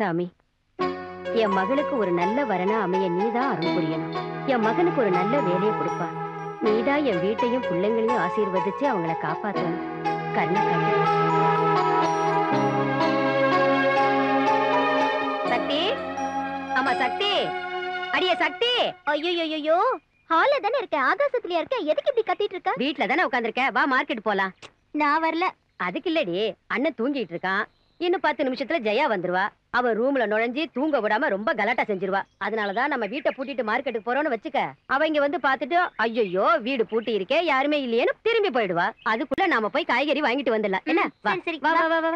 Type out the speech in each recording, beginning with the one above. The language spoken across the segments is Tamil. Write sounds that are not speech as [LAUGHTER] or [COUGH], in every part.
சாமி. என் மகளுக்கு ஒரு நல்ல வரனா அமைய நீதான் அருள் புரியணும். என் மகனுக்கு ஒரு நல்ல வேலையை கொடுப்பா. நீதான் என் வீட்டையும் பிள்ளைங்களையும் ஆசீர்வதிச்சு அவங்கள காப்பாத்தணும். கண்ணை சக்தி? ஆமா சக்தி. அடியே சக்தி. ஐயோ ஹால்ல தானே இருக்க ஆகாசத்துலயா இருக்க எதுக்கு இப்படி கத்திட்டு இருக்க? வீட்ல தானே உட்காந்துருக்க வா மார்க்கெட் போலாம். நான் வரல. அதுக்கு இல்லடி. அண்ணன் தூங்கிட்டு இருக்கான். இன்னும் பத்து நிமிஷத்துல ஜெயா வந்துருவா. அவ ரூம்ல நுழைஞ்சு தூங்க விடாம ரொம்ப கலாட்டா செஞ்சிருவா. அதனாலதான் நம்ம வீட்டை பூட்டிட்டு மார்க்கெட்டுக்கு போறோம்னு வச்சுக்க. அவ இங்க வந்து பாத்துட்டு ஐயோ வீடு பூட்டி இருக்கே யாருமே இல்லையேன்னு திரும்பி போயிடுவா. அதுக்குள்ள நாம போய் காய்கறி வாங்கிட்டு வந்துடலாம். என்ன? வா. சரி, சரி, வா வா. வா.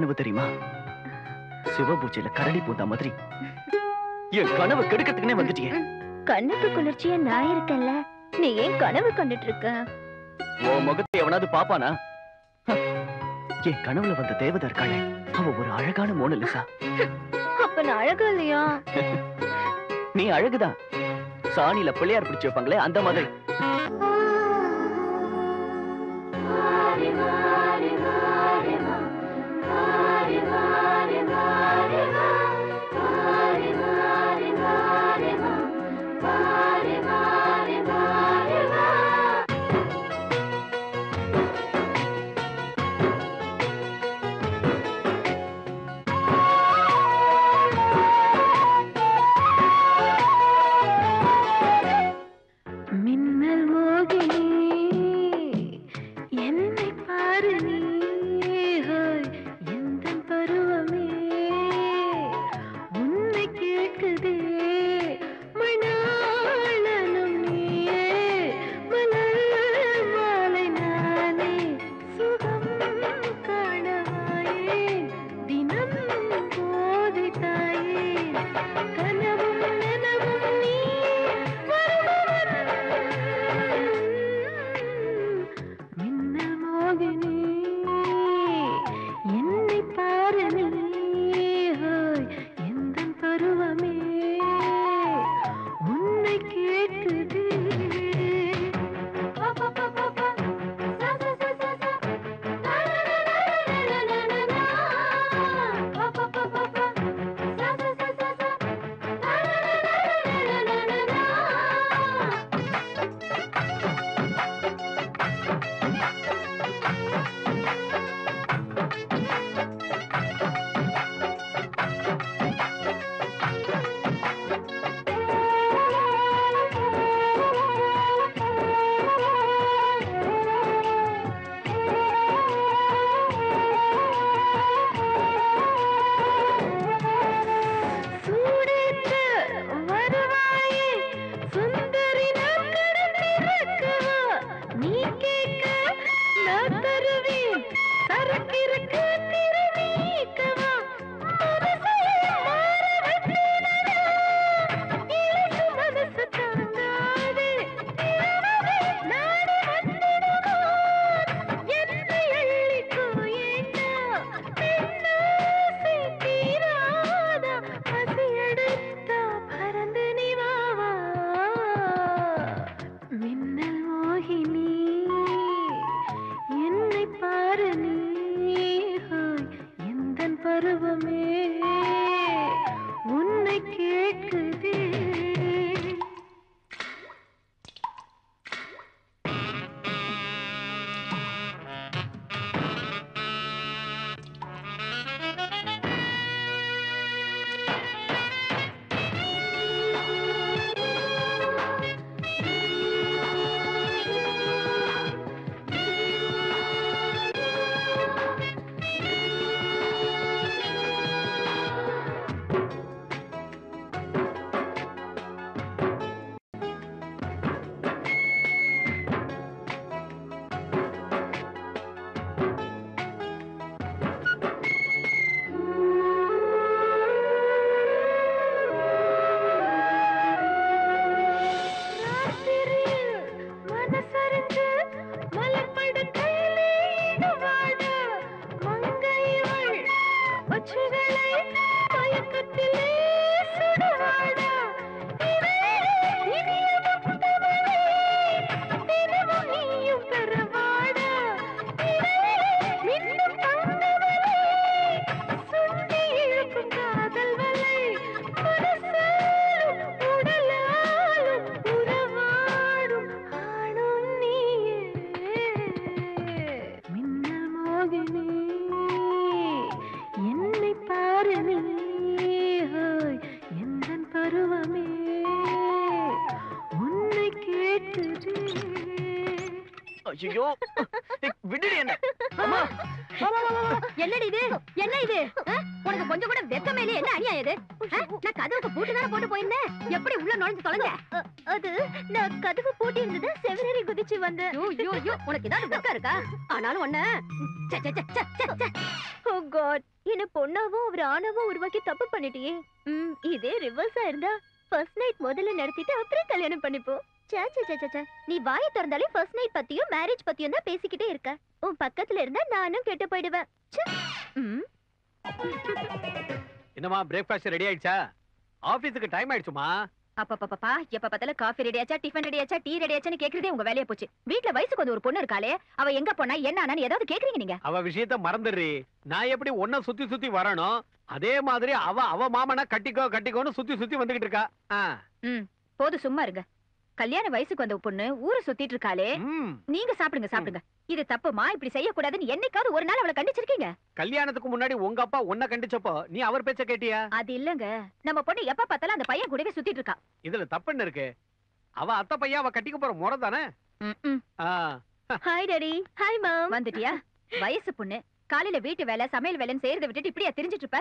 கனவு தெரியுமா? சிவபூஜையில கரடி பூத்தா மாதிரி. என் கனவு கெடுக்கிறதுக்குனே வந்துட்டியே. கண்ணுக்கு குளிர்ச்சியா நான் இருக்கேன்ல. நீ ஏன் கனவு கண்டுட்டு இருக்க? உன் முகத்தை எவனாவது பாப்பானா என் கனவுல வந்த தேவதை இருக்காளே. அவ ஒரு அழகான மோனலிசா அப்ப நான் அழகா இல்லையா? நீ அழகுதான். சாணியில பிள்ளையார் பிடிச்சு வைப்பாங்களே அந்த மாதிரி. ஐயோ விடுடி என்ன. அம்மா. என்னடி இது? என்ன இது? உனக்கு கொஞ்சம் கூட வெக்கமே இல்லையே. என்ன அநியாயம் இது? நான் கதவுக்கு பூட்டு தானே போட்டு போயிருந்தேன். எப்படி உள்ள நுழைஞ்சு தொலைஞ்ச? அது நான் கதவு பூட்டி இருந்தது செவரேறி குதிச்சு வந்தேன். ஐயோ, ஐயோ, உனக்கு ஏதாவது வெக்கம் இருக்கா? ஆனாலும் ஒண்ணு. Oh God. என்ன பொண்ணாவும் அவர் ஆணாவும் உருவாக்கி தப்பு பண்ணிட்டியே. ம். இதே ரிவர்ஸா இருந்தா ஃபர்ஸ்ட் நைட் முதல்ல நடத்திட்டு அப்புறம் கல்யாணம் பண்ணிப்போம். சே சே சே, சே சே நீ வாயை திறந்தாலே ஃபர்ஸ்ட் நைட் பத்தியும் மேரேஜ் பத்தியும் தான் பேசிக்கிட்டே இருக்க. உன் பக்கத்துல இருந்தா நானும் கெட்டு போயிடுவேன். ச்சே. ம். என்னம்மா பிரேக்ஃபாஸ்ட் ரெடி ஆயிடுச்சா? ஆபீஸுக்கு டைம் ஆயிடுச்சுமா? அப்பப்பப்பா எப்ப பார்த்தாலும் காஃபி ரெடி ஆச்சா டிஃபன் ரெடி ஆச்சா டீ ரெடி ஆச்சான்னு கேக்குறதே உங்க வேலையா போச்சு. வீட்ல வயசுக்கு வந்து ஒரு பொண்ணு இருக்காளே அவ எங்க போனா என்ன ஆனான்னு ஏதாவது கேக்குறீங்க நீங்க? அவ விஷயத்த மறந்துடுறி. நான் எப்படி ஒன்ன சுத்தி சுத்தி வரணும் அதே மாதிரி அவ அவ மாமனா கட்டிக்கோ கட்டிக்கோன்னு சுத்தி சுத்தி வந்துகிட்டு இருக்கா. போதும் சும்மா இருங்க. கல்யாண வயசுக்கு வந்த பொண்ணு ஊரை சுத்திட்டு இருக்காளே. நீங்க சாப்பிடுங்க சாப்பிடுங்க. இது தப்புமா இப்படி செய்யக்கூடாதுன்னு என்னைக்காவது ஒரு நாள் அவளை கண்டிச்சிருக்கீங்க. கல்யாணத்துக்கு முன்னாடி உங்க அப்பா உன்னை கண்டிச்சப்போ நீ அவர் பேச்ச கேட்டியா? அது இல்லங்க. நம்ம பொண்ணு எப்ப பார்த்தாலும் அந்த பையன் கூடவே சுத்திட்டு இருக்கா. இதுல தப்புன்னு இருக்கு. அவ அத்தை பையன் அவ கட்டிக்க போற முறை தானே. ஹாய் டாடி ஹாய் மாம் வந்துட்டியா? வயசு பொண்ணு. காலையில வீட்டு வேலை சமையல் வேலைன்னு செய்யறத விட்டுட்டு இப்படியா தெரிஞ்சிட்டு இருப்ப?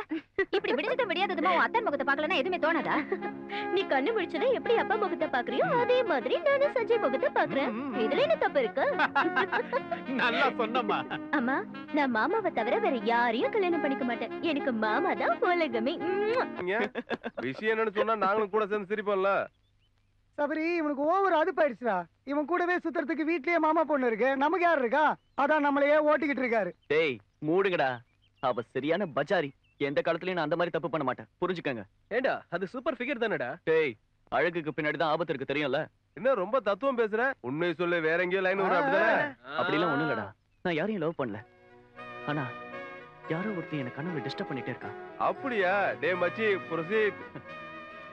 இப்படி விடிஞ்சது விடியாததுமா உன் அத்தன் முகத்தை பார்க்கலன்னா எதுவுமே தோணாதா? நீ கண்ணு முடிச்சதா எப்படி அப்பா முகத்தை பாக்குறியோ அதே மாதிரி நானும் சஞ்சய் முகத்தை பாக்குறேன். இதுல என்ன தப்பு இருக்கு? நல்லா சொன்னம்மா. அம்மா நான் மாமாவை தவிர வேற யாரையும் கல்யாணம் பண்ணிக்க மாட்டேன். எனக்கு மாமா தான் உலகமே. விஷயம் என்னன்னு சொன்னா நாங்களும் கூட சேர்ந்து சிரிப்போம்ல. சபரி இவனுக்கு ஓவர் அதுப்பாயிடுச்சுடா. இவன் கூடவே சுத்துறதுக்கு வீட்லயே மாமா பொண்ணு இருக்கு. நமக்கு யார் இருக்கா? அதான் நம்மளையே ஓட்டிக்கிட்டு இருக்காரு. டேய் மூடுங்கடா. அவ சரியான பஜாரி. எந்த காலத்துலயும் நான் அந்த மாதிரி தப்பு பண்ண மாட்டேன். புரிஞ்சுக்கங்க. ஏண்டா அது சூப்பர் ஃபிகர் தானடா? டேய் அழகுக்கு பின்னாடி தான் ஆபத்து இருக்கு தெரியும்ல? என்ன ரொம்ப தத்துவம் பேசுற? உண்மை சொல்லு வேற எங்கேயோ லைன் வரும் அப்படிதானே? அப்படிலாம் ஒண்ணும் இல்லடா. நான் யாரையும் லவ் பண்ணல. ஆனா யாரோ ஒருத்தன் என்ன கனவுல டிஸ்டர்ப் பண்ணிட்டே இருக்கா அப்படியா? டே மச்சி ப்ரொசீட்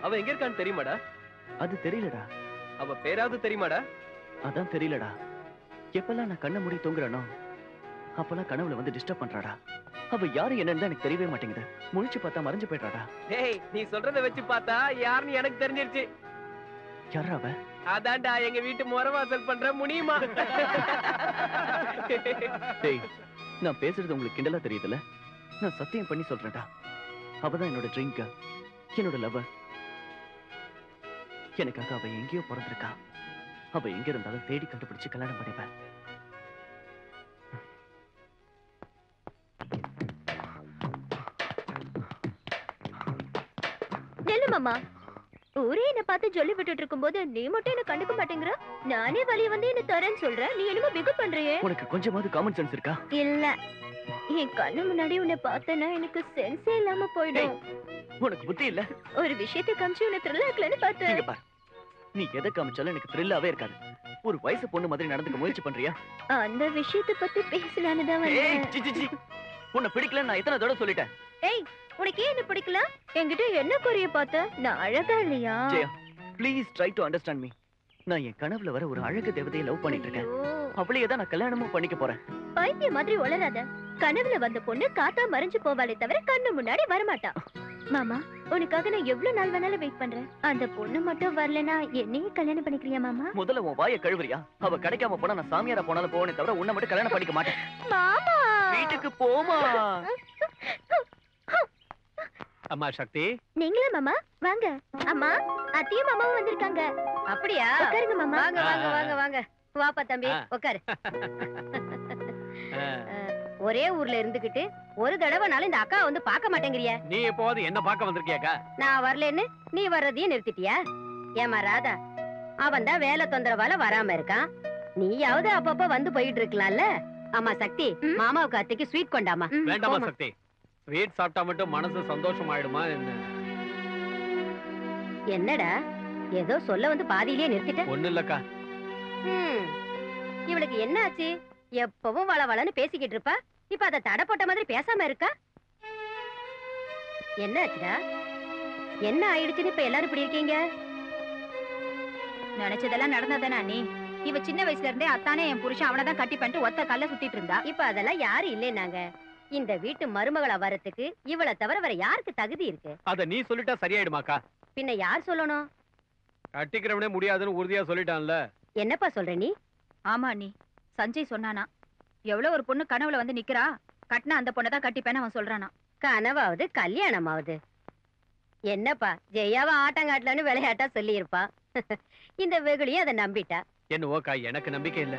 அவ எங்க இருக்கான்னு தெரியுமாடா? அது தெரியலடா. அவ பேராவது தெரியுமாடா? அதான் தெரியலடா. எப்பெல்லாம் நான் கண்ணை மூடி தூங்குறேனோ அப்பெல்லாம் கனவுல வந்து டிஸ்டர்ப் பண்றாடா. அவ யாரு என்னன்னு எனக்கு தெரியவே மாட்டேங்குது. முழிச்சு பார்த்தா மறைஞ்சு போயிடுறாடா. டேய் நீ சொல்றத வச்சு பார்த்தா யாருன்னு எனக்கு தெரிஞ்சிருச்சு. யாரா அவ? அதான்டா எங்க வீட்டு முறவாசல் பண்ற முனியுமா டேய் நான் பேசுறது உங்களுக்கு கிண்டலா தெரியுதுல நான் சத்தியம் பண்ணி சொல்றேன்டா. அவதான் என்னோட ட்ரீம் கேர்ள் என்னோட லவர் எனக்காக அவ எங்கேயோ பிறந்திருக்கா. அவ எங்க இருந்தாலும் தேடி கண்டுபிடிச்சு கல்யாணம் பண்ணிப்பேன். நெல்லு மாமா. ஊரே என்ன பார்த்து சொல்லி விட்டுட்டு இருக்கும்போது நீ மட்டும் என்ன கண்டுக்க மாட்டேங்கிற? நானே வழிய வந்து என்ன தரேன்னு சொல்றேன் நீ என்னமோ பிகு பண்றியே. உனக்கு கொஞ்சமாவது காமன் சென்ஸ் இருக்கா? இல்ல. என் கண்ணு முன்னாடி உன்னை பார்த்தேன்னா எனக்கு சென்ஸே இல்லாம போயிடும். உனக்கு புத்தி இல்ல? ஒரு விஷயத்தை காமிச்சு உன்னை த்ரில் ஆக்கலன்னு பார்த்தேன். இங்க பார். நீ எதை காமிச்சாலும் எனக்கு த்ரில்லாவே இருக்காது. ஒரு வயசு பொண்ணு மாதிரி நடந்துக்க முயற்சி பண்றியா? அந்த விஷயத்தை பத்தி பேசலான்னு தான் ஏய், வந்தேன். சி, சி, சி. உன்னை பிடிக்கல நான் எத்தனை தடவை சொல்லிட்டேன். ஏய் உனக்கு ஏன் என்ன பிடிக்கல? என்கிட்ட என்ன குறைய பார்த்த? நான் அழகா இல்லையா? Jaya please try to understand me நான் என் கனவுல வர ஒரு அழகு தேவதையை லவ் பண்ணிட்டு இருக்கேன் அவளையே தான் நான் கல்யாணமும் பண்ணிக்க போறேன். பைத்தியம் மாதிரி உளராத கனவுல வந்த பொண்ணு காத்தா மறைஞ்சு போவாளே தவிர கண்ணு முன்னாடி வரமாட்டா. [LAUGHS] மாமா உனக்காக நான் எவ்வளவு நாள் வேணாலும் வெயிட் பண்றேன். அந்த பொண்ணு மட்டும் வரலனா என்னையே கல்யாணம் பண்ணிக்கிறியா மாமா? முதல்ல உன் வாயை கழுவுறியா? அவ கிடைக்காம போனா நான் சாமியாரா போனாலும் போவனே தவிர உன்னை மட்டும் கல்யாணம் பண்ணிக்க மாட்டேன். மாமா! வீட்டுக்கு போமா! அம்மா சக்தி. நீங்களே மாமா? வாங்க. அம்மா அத்தையும் மாமாவும் வந்திருக்காங்க. அப்படியா? உட்காருங்க மாமா. வாங்க வாங்க வாங்க வாங்க. வாப்பா தம்பி. உட்காரு. [LAUGHS] [LAUGHS] ஒரே ஊர்ல இருந்துகிட்டு ஒரு தடவைனாலும் இந்த அக்கா வந்து பார்க்க மாட்டேங்கிறிய. நீ எப்போவாது என்ன பார்க்க வந்திருக்கியாக்கா? நான் வரலன்னு நீ வர்றதையும் நிறுத்திட்டியா? ஏமா ராதா அவன் தான் வேலை தொந்தரவால வராம இருக்கான். நீயாவது அப்பப்ப வந்து போயிட்டு இருக்கலாம்ல ஆமா சக்தி. மாமாவுக்கு அத்தைக்கு ஸ்வீட் கொண்டாமா வேண்டாமா. சக்தி. ஸ்வீட் சாப்பிட்டா மட்டும் மனசு சந்தோஷம் ஆயிடுமா என்ன? என்னடா ஏதோ சொல்ல வந்து பாதியிலேயே நிறுத்திட்ட? ஒண்ணு இல்லக்கா ம். இவளுக்கு என்ன ஆச்சு? எப்பவும் வள வளன்னு பேசிக்கிட்டு இருப்பா. இப்ப அத தடை போட்ட மாதிரி பேசாம இருக்கா? என்ன ஆச்சுடா என்ன ஆயிடுச்சுன்னு இப்ப எல்லாரும் இப்படி இருக்கீங்க? நினைச்சதெல்லாம் நடந்ததானே நீ இவ சின்ன வயசுல இருந்தே அத்தானே என் புருஷன். அவனை தான் கட்டி பண்ணிட்டு ஒத்த கல்ல சுத்திட்டு இருந்தா. இப்ப அதெல்லாம் யாரும் இல்லைனாங்க இந்த வீட்டு மருமகளா வரத்துக்கு இவளை தவிர வேற யாருக்கு தகுதி இருக்கு? அத நீ சொல்லிட்டா சரியாயிடுமாக்கா. பின்ன யார் சொல்லணும்? கட்டிக்கிறவனே முடியாதுன்னு உறுதியா சொல்லிட்டான்ல. என்னப்பா சொல்ற நீ? ஆமா நீ சஞ்சய் சொன்னானா எவ்வளவு ஒரு பொண்ணு கனவுல வந்து நிக்கிறா கட்டினா அந்த பொண்ணை தான் கட்டிப்பேன்னு அவன் சொல்றானா? கனவாவது கல்யாணமாவது. என்னப்பா ஜெயாவ ஆட்டங்காட்டலன்னு விளையாட்டா சொல்லியிருப்பா. [LAUGHS] இந்த வெகுளியும் அதை நம்பிட்டா. என்னவோக்கா எனக்கு நம்பிக்கை இல்ல.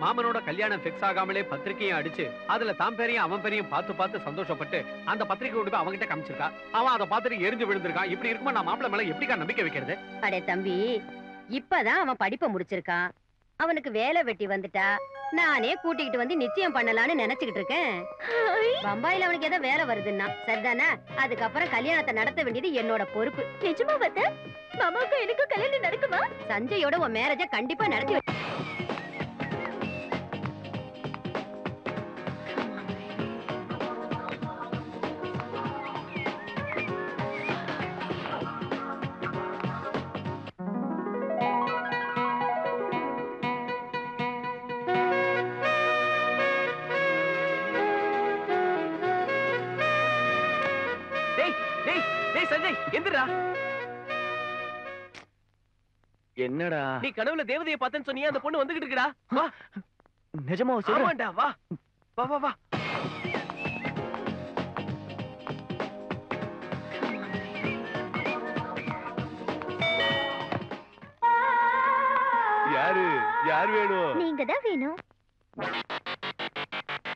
மாமனோட கல்யாணம் ஃபிக்ஸ் ஆகாமலே பத்திரிக்கையும் அடிச்சு அதுல தாம் பேரையும் அவன் பேரையும் பார்த்து பார்த்து சந்தோஷப்பட்டு அந்த பத்திரிக்கை கொண்டு போய் அவன்கிட்ட காமிச்சிருக்கா? அவன் அதை பார்த்துட்டு எரிஞ்சு விழுந்திருக்கான் இப்படி இருக்குமா நான் மாப்பிள்ள மேல எப்படிக்கா நம்பிக்கை வைக்கிறது? அடே தம்பி இப்பதான் அவன் படிப்பை முடிச்சிருக்கான். அவனுக்கு வேலை வெட்டி வந்துட்டா நானே கூட்டிக்கிட்டு வந்து நிச்சயம் பண்ணலாம்னு நினைச்சுக்கிட்டு இருக்கேன். பம்பாயில அவனுக்கு ஏதோ வேலை வருதுன்னா சரிதானே? அதுக்கப்புறம் கல்யாணத்தை நடத்த வேண்டியது என்னோட பொறுப்பு. நிஜமா பார்த்த? மாமாவுக்கும் எனக்கும் கல்யாணம் நடக்குமா? சஞ்சயோட உன் மேரேஜ கண்டிப்பா நடத்தி என்னடா? நீ கனவுல தேவதையை பார்த்தேன்னு சொன்னியே அந்த பொண்ணு வந்துகிட்டு இருக்குடா. வா. நிஜமா சொல்ற? ஆமாண்டா வா. வா வா வா. யாரு? யார் வேணும்? நீங்க தான் வேணும்.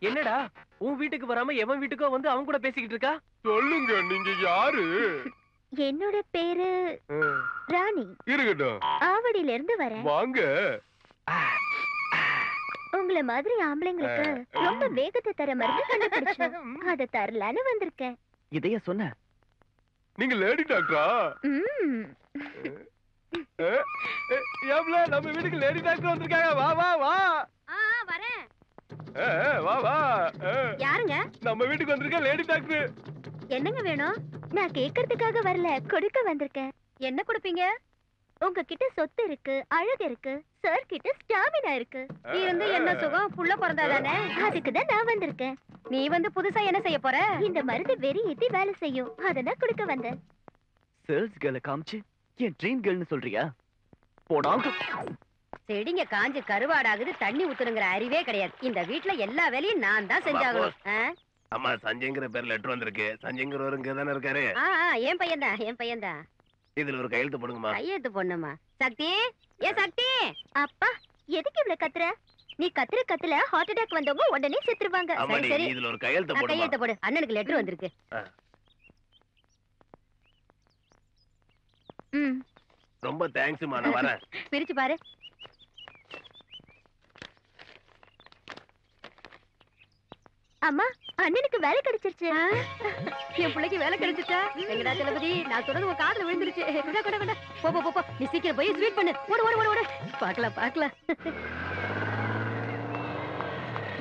என்னடா உன் வீட்டுக்கு வராம எவன் வீட்டுக்கோ வந்து அவன் கூட பேசிக்கிட்டு இருக்கா? சொல்லுங்க நீங்க யாரு? என்னோட பேரு ராணி இருக்கட்டும் ஆவடியில இருந்து வரேன் வாங்க உங்களை மாதிரி ஆம்பளைங்களுக்கு ரொம்ப வேகத்தை தர மருந்து கண்டுபிடிச்சோம் அத தரலான்னு வந்திருக்கேன் இதைய சொன்ன நீங்க லேடி டாக்டரா ம். ஏப்ல நம்ம வீட்டுக்கு லேடி டாக்டர் வந்திருக்காங்க வா வா வா வரேன் வா வா யாருங்க? நம்ம வீட்டுக்கு வந்திருக்க லேடி டாக்டர். என்னங்க வேணும்? நான் கேக்குறதுக்காக வரல கொடுக்க வந்திருக்கேன். என்ன கொடுப்பீங்க? உங்ககிட்ட சொத்து இருக்கு அழகு இருக்கு சார் கிட்ட ஸ்டாமினா இருக்கு. இருந்து என்ன சுகம் புள்ள பிறந்தாதானே? அதுக்கு தான் நான் வந்திருக்கேன். நீ வந்து புதுசா என்ன செய்ய போற? இந்த மருந்து வெறி ஏத்தி வேலை செய்யும். அததான் கொடுக்க வந்தேன். சேல்ஸ் கேர்ல காமிச்சு என் ட்ரீம் கேர்ள்னு சொல்றியா? போடாங்க செடிங்க காஞ்சு கருவாடாகுது தண்ணி ஊத்துனுங்கிற அறிவே கிடையாது. இந்த வீட்ல எல்லா வேலையும் நான் தான் செஞ்சாகணும்? அம்மா சஞ்சய்ங்கிற பேர் லெட்டர் வந்திருக்கு. சஞ்சய்ங்கிறவர் இங்க தானே இருக்காரு என் பையன் தான் என் பையன் தான். இதுல ஒரு கையெழுத்து போடுங்கம்மா. கையெழுத்து பொண்ணுமா சக்தி ஏ சக்தி! அப்பா எதுக்கு இவ்வளவு கத்துற? நீ கத்துற கத்துல ஹார்ட் அட்டாக் வந்தவங்க உடனே செத்துருவாங்க. சரி சரி. இதுல ஒரு கையெழுத்து நான் கையெழுத்து போடு. அண்ணனுக்கு லெட்டர் வந்திருக்கு. ம். ரொம்ப தேங்க்ஸ்மா நான் வரேன். [LAUGHS] பிரிச்சு பாரு. அம்மா அண்ணனுக்கு வேலை கிடைச்சிருச்சு. என் பிள்ளைக்கு வேலை கிடைச்சிட்டா எங்கடா தளபதி நான் சொல்றது உன் காதுல விழுந்துருச்சு. கொண்டா கொண்டா கொண்டா போ போ, போ போ. நீ சீக்கிரம் போய் ஸ்வீட் பண்ணு. ஓடு ஓடு ஓடு ஓடு. பார்க்கலாம் பார்க்கலாம்.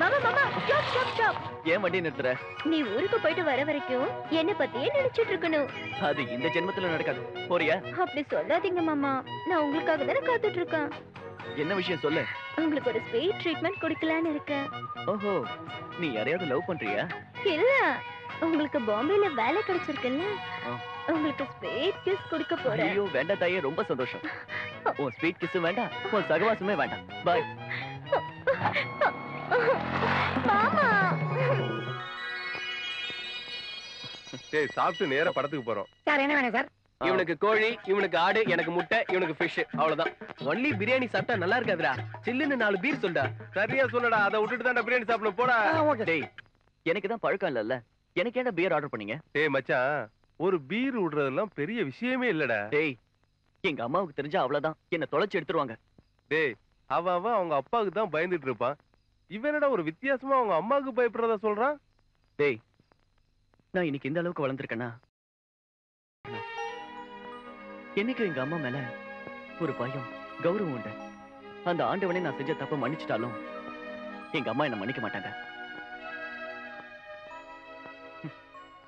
மாமா மாமா ஸ்டாப் ஸ்டாப் ஸ்டாப் ஏன் வண்டி நிறுத்துற? நீ ஊருக்கு போயிட்டு வர வரைக்கும் என்ன பத்தியே நினைச்சிட்டு இருக்கணும். அது இந்த ஜென்மத்துல நடக்காது. போறியா? அப்படி சொல்லாதீங்க மாமா. நான் உங்களுக்காக தானே காத்துட்டு இருக்கேன். என்ன விஷயம் சொல்லு? உங்களுக்கு ஒரு ஸ்வீட் ட்ரீட்மெண்ட் கொடுக்கலான்னு இருக்கேன். ஓஹோ நீ யாரையாவது லவ் பண்றியா? இல்ல உங்களுக்கு பாம்பேல வேலை கிடைச்சிருக்குல்ல. உங்களுக்கு ஸ்வீட் கிஸ் கொடுக்க போறேன். ஐயோ வேண்டாம் தாயே ரொம்ப சந்தோஷம். உன் ஸ்வீட் கிஸ் வேண்டாம் உன் சகவாசமே வேண்டாம். பாய். மாமா. சரி சாப்பிட்டு நேரா படத்துக்கு போறோம். சார் என்ன வேணும் சார்? இவனுக்கு கோழி இவனுக்கு ஆடு எனக்கு முட்டை இவனுக்கு ஃபிஷ் அவ்வளவுதான். ஒன்லி பிரியாணி சாப்பிட்டா நல்லா இருக்காதுடா. சில்லுன்னு நாலு பீர் சொல்டா. சரியா சொன்னடா அதை விட்டுட்டு தான்டா பிரியாணி சாப்பிட போடா. டேய் எனக்கு தான் பழக்கம் இல்லல்ல. எனக்கு ஏன்டா பியர் ஆர்டர் பண்ணீங்க? டேய் மச்சான் ஒரு பீர் விடுறதெல்லாம் பெரிய விஷயமே இல்லடா. டேய் எங்க அம்மாவுக்கு தெரிஞ்சா அவ்வளவுதான். என்ன தொலைச்சு எடுத்துருவாங்க. டேய் அவன் அவன் அவங்க அப்பாவுக்கு தான் பயந்துட்டு இருப்பான். இவன் என்னடா ஒரு வித்தியாசமா அவங்க அம்மாவுக்கு பயப்படுறதா சொல்றான்? டேய் நான் இன்னைக்கு இந்த அளவுக்கு வளர்ந்துருக்கேனா? என்னைக்கு எங்க அம்மா மேல ஒரு பயம் கௌரவம் உண்டு? அந்த ஆண்டவனே நான் செஞ்ச தப்ப மன்னிச்சிட்டாலும் எங்க அம்மா என்ன மன்னிக்க மாட்டாங்க.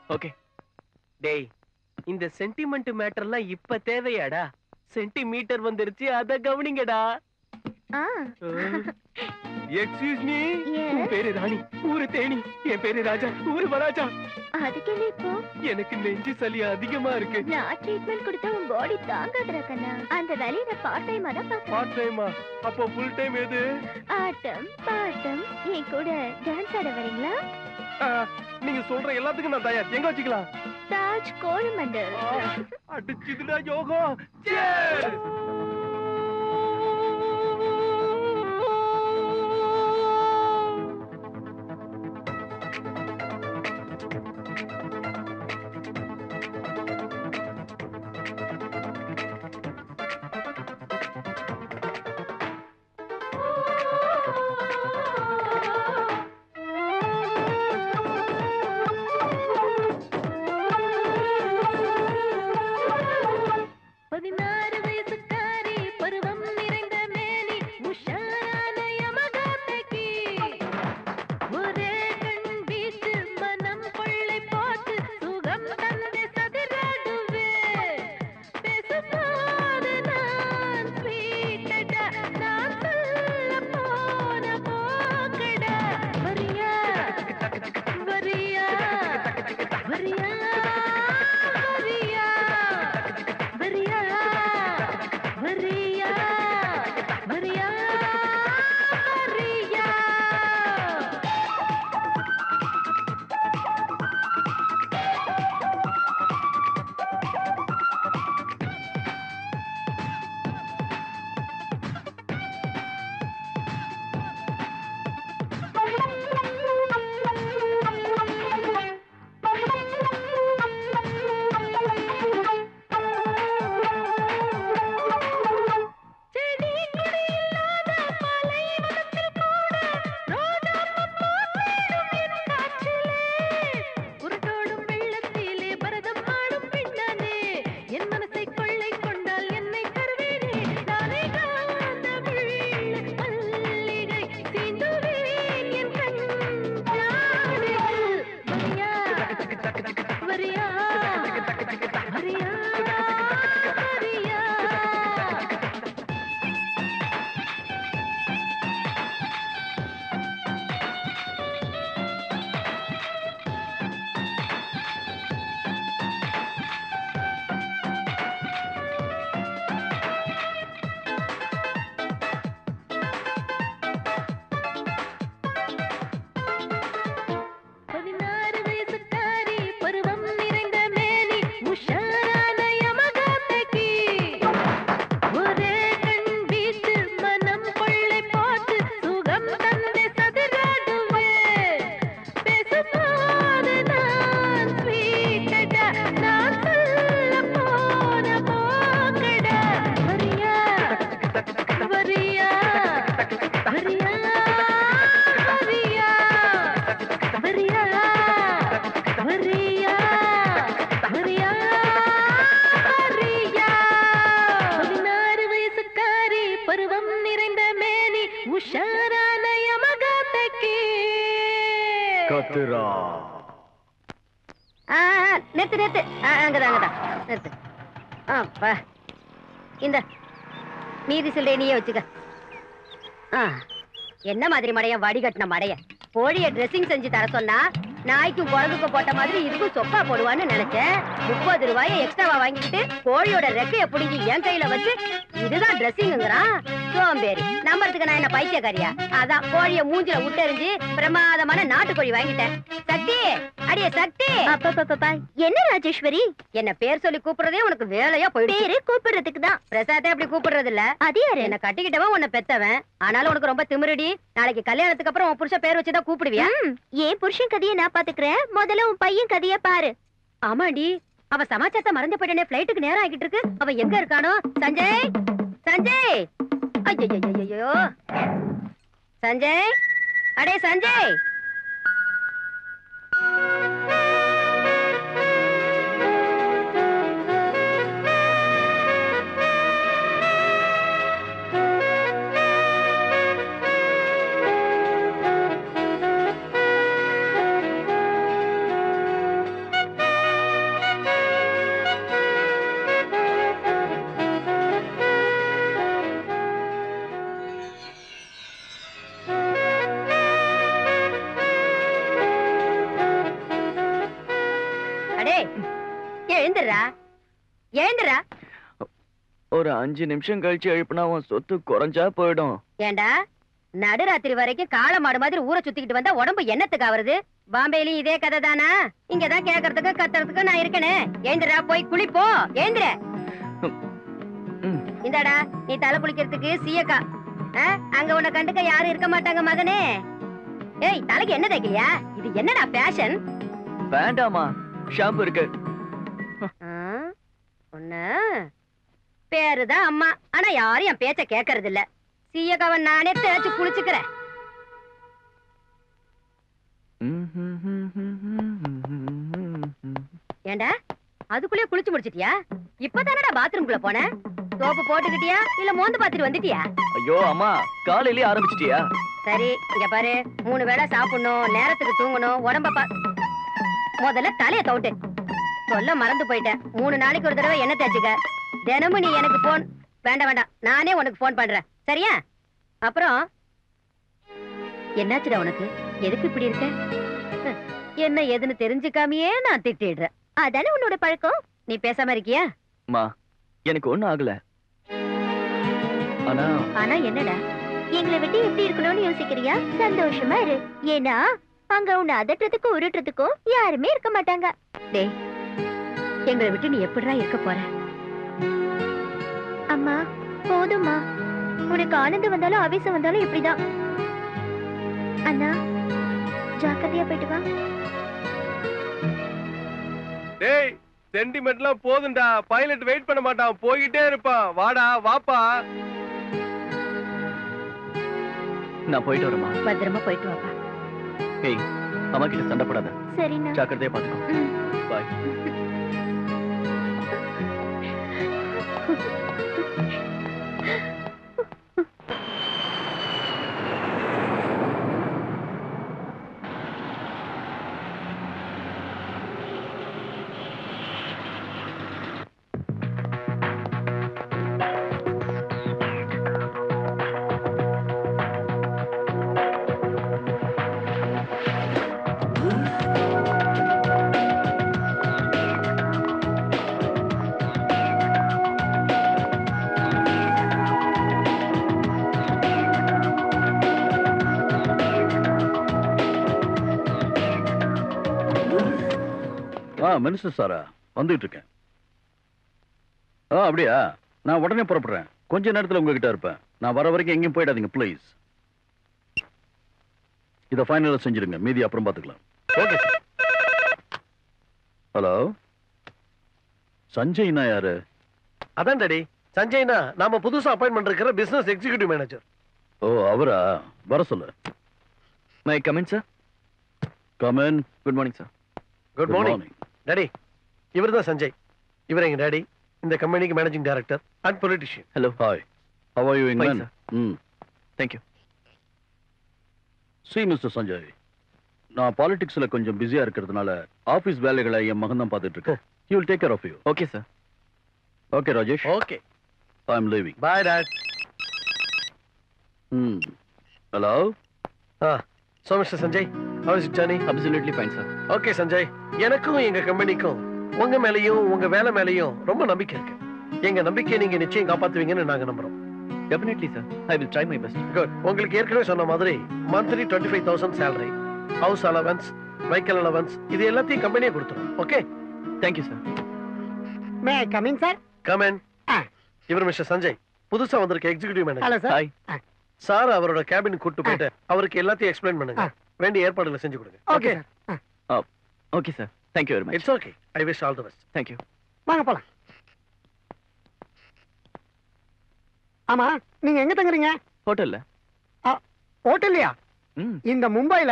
ஓகே. டேய் இந்த சென்டிமெண்ட் மேட்டர்லாம் இப்ப தேவையாடா? சென்டிமீட்டர் வந்துருச்சு அத கவனிங்கடா. Excuse me. உன் பேரு ராணி ஊரு தேனி என் பேரு ராஜா ஊரு வராஜா அதுக்கு என்ன இப்போ எனக்கு நெஞ்சு சளி அதிகமா இருக்கு. நான் ட்ரீட்மெண்ட் கொடுத்தா உன் பாடி தாங்காதுடா கண்ணா. அந்த வேலையை நான் பார்ட் டைமா தான் பார்க்கறேன் பார்ட் டைமா அப்போ ஃபுல் டைம் எது? ஆட்டம் பாட்டம். என் கூட டான்ஸ் ஆட வரீங்களா? நீங்க சொல்ற எல்லாத்துக்கும் நான் தயார். எங்க வச்சுக்கலாம்? தாஜ் கோரமண்டல் அடிச்சுதுடா யோகம் கத்துரா நிறுத்து நிறுத்து. அங்கதான் அங்கதான். நிறுத்து. இந்த மீதி சில்லறை நீயே வச்சுக்க. ஆ என்ன மாதிரி மடைய வடிகட்டின மடைய? கோழிய ட்ரெஸ்ஸிங் செஞ்சு தர சொன்னா நாய்க்கும் குழந்தைக்கும் போட்ட மாதிரி இதுக்கும் சொப்பா போடுவான்னு நினைச்சேன். முப்பது ரூபாயை எக்ஸ்ட்ராவா வாங்கிக்கிட்டு கோழியோட ரெக்கைய பிடிங்கி என் கையில வச்சு இதுதான் ட்ரெஸ்ஸிங்கிறான் சோம்பேறி நம்புறதுக்கு நான் என்ன பைத்தியக்காரியா? அதான் கோழிய மூஞ்சில விட்டெறிஞ்சு பிரமாதமான நாட்டுக்கோழி வாங்கிட்டேன். சக்தி! அடியே சக்தி! என்ன ராஜேஸ்வரி? என்ன பேர் சொல்லி கூப்பிடுறதே உனக்கு வேலையா போயிடுச்சு. பேரு கூப்பிடுறதுக்கு தான். பிரசாதே அப்படி கூப்பிடுறது இல்ல அது யாரு? என்ன கட்டிக்கிட்டவன் உன்னை பெத்தவன். ஆனாலும் உனக்கு ரொம்ப திமிருடி. நாளைக்கு கல்யாணத்துக்கு அப்புறம் உன் புருஷன் பேர் வச்சுதான் கூப்பிடுவியா? என் புருஷன் கதையை நான் பாத்துக்கிறேன் முதல்ல உன் பையன் கதைய பாரு. ஆமாடி அவ சமாச்சாரத்தை மறந்து போயிட்டே பிளைட்டுக்கு நேரம் ஆகிட்டு இருக்கு. அவ எங்க இருக்கானோ? சஞ்சய்! சஞ்சய்! ஐயோ சஞ்சய்! அடே சஞ்சய்! ஒரு அஞ்சு நிமிஷம் கழிச்சு எழுப்புனா உன் சொத்து குறைஞ்சா போயிடும். ஏண்டா? நடுராத்திரி வரைக்கும் காளை மாடு மாதிரி ஊரை சுத்திக்கிட்டு வந்தா உடம்பு என்னத்துக்கு ஆவறது? பாம்பேலயும் இதே கதை தானா இங்கதான் கேக்குறதுக்கு கத்துறதுக்கு நான் இருக்கனே. ஏந்திரா போய் குளிப்போ ஏந்திர. இந்தாடா நீ தலை குளிக்கிறதுக்கு சீயக்கா. அங்க உன்னை கண்டுக்க யாரும் இருக்க மாட்டாங்க மகனே. ஏய் தலைக்கு என்ன தைக்கலையா இது என்னடா ஃபேஷன் வேண்டாமா ஷாம்பு இருக்கு. ஒண்ணு. பேருதான் அம்மா. ஆனா யாரும் என் பேச்ச கேக்குறது இல்ல சீயக்காவை நானே தேய்ச்சு குளிச்சுக்கிறேன் ஏண்டா? அதுக்குள்ளே குளிச்சு முடிச்சிட்டியா? இப்பதானடா பாத்ரூம்குள்ள போன? சோப்பு போட்டுக்கிட்டியா? இல்ல மோந்து பாத்துட்டு வந்துட்டியா? ஐயோ அம்மா காலையிலேயே ஆரம்பிச்சிட்டியா? சரி இங்க பாரு. மூணு வேளை சாப்பிடணும் நேரத்துக்கு தூங்கணும் உடம்ப முதல்ல தலைய தவுட்டு சொல்ல மறந்து போயிட்டேன். மூணு நாளைக்கு ஒரு தடவை என்ன தேய்ச்சுக்க. தினமும் நீ எனக்கு போன் வேண்டாம் வேண்டாம். நானே உனக்கு போன் பண்றேன். சரியா? அப்புறம்? என்னாச்சுடா உனக்கு? எதுக்கு இப்படி இருக்க? என்ன ஏதுன்னு தெரிஞ்சுக்காமயே நான் திட்டிடுறேன். அதானே உன்னோட பழக்கம்? நீ பேசாம இருக்கியா? அம்மா எனக்கு ஒண்ணும் ஆகல. ஆனா ஆனா என்னடா? எங்களை விட்டு எப்படி இருக்கணும்னு யோசிக்கிறியா? சந்தோஷமா இரு. ஏன்னா அங்க உன்னை அதட்டுறதுக்கும் உருட்டுறதுக்கும் யாருமே இருக்க மாட்டாங்க. டேய் எங்களை விட்டு நீ எப்படிடா இருக்க போற? அம்மா போதும்மா. உனக்கு ஆனந்தம் வந்தாலும் ஆவேசம் வந்தாலும் இப்படிதான். அண்ணா ஜாக்கிரதையா போயிட்டு வா. டேய் சென்டிமெண்ட்லாம் போதும்டா. பைலட் வெயிட் பண்ண மாட்டான். போய்கிட்டே இருப்பான். வாடா வாப்பா. நான் போயிட்டு வரேம்மா. பத்திரமா போயிட்டு வாப்பா. ஏய் அம்மா கிட்ட சண்டை போடாத. சரிண்ணா. ஜாக்கிரதையா பாத்துக்கோ. பாய். மினிஸ்டர் சாரா வந்துட்டு இருக்கேன். ஆ அப்படியா? நான் உடனே புறப்படுறேன். கொஞ்ச நேரத்துல உங்ககிட்ட இருப்பேன். நான் வர வரைக்கும் எங்கேயும் போயிடாதீங்க ப்ளீஸ் இதை ஃபைனலா செஞ்சிருங்க. மீதி அப்புறம் பார்த்துக்கலாம் ஓகே ஹலோ சஞ்சய்னா யாரு? அதான் டாடி. சஞ்சய்னா நாம புதுசா அப்பாயின்மெண்ட் இருக்கிற பிசினஸ் எக்ஸிகியூட்டிவ் மேனேஜர் ஓ அவரா? வர சொல்லு. May I come in sir come in good morning sir good morning daddy இவர் தான் சஞ்சய். இவர் எங்க டாடி இந்த கம்பெனிக்கு managing director and politician hello hi how are you England sir. ம் தேங்க்யூ சி மிஸ்டர் சஞ்சய் நான் பாலிடிக்ஸ்ல கொஞ்சம் பிஸியா இருக்கிறதுனால ஆபீஸ் வேலைகளை என் மகன் தான் பார்த்துட்டு இருக்கேன். You will take care of you okay sir okay Rajesh okay I am leaving bye dad ம் hello so mister Sanjay how is journey absolutely fine sir okay Sanjay எனக்கும் எங்க கம்பெனிக்கும் உங்க மேலயும் உங்க வேலை மேலயும் ரொம்ப நம்பிக்கை இருக்கு. எங்க நம்பிக்கையை நீங்க நிச்சயம் காப்பாத்துவீங்கன்னு நாங்க நம்புறோம். Definitely sir I will try my best good உங்களுக்கு ஏற்கனவே சொன்ன மாதிரி monthly twenty five thousand salary house allowance vehicle allowance இது எல்லாத்தையும் கம்பெனியே கொடுத்துரும். Okay thank you sir may coming sir come in ஆ. இவர் மிஸ்டர் சஞ்சய் புதுசா வந்திருக்க executive manager hello sir hi sir அவரோட கேபின் கூட்டு போயிட்டு அவருக்கு எல்லாத்தையும் எக்ஸ்பிளைன் பண்ணுங்க. வேண்டிய ஏற்பாடுகளை செஞ்சு கொடுங்க. Okay sir okay sir thank you very much it's okay I wish all the best thank you வாங்க போலாம். ஆமா நீங்க எங்க தங்குறீங்க? ஹோட்டல்ல ஹோட்டல்லையா? இந்த மும்பைல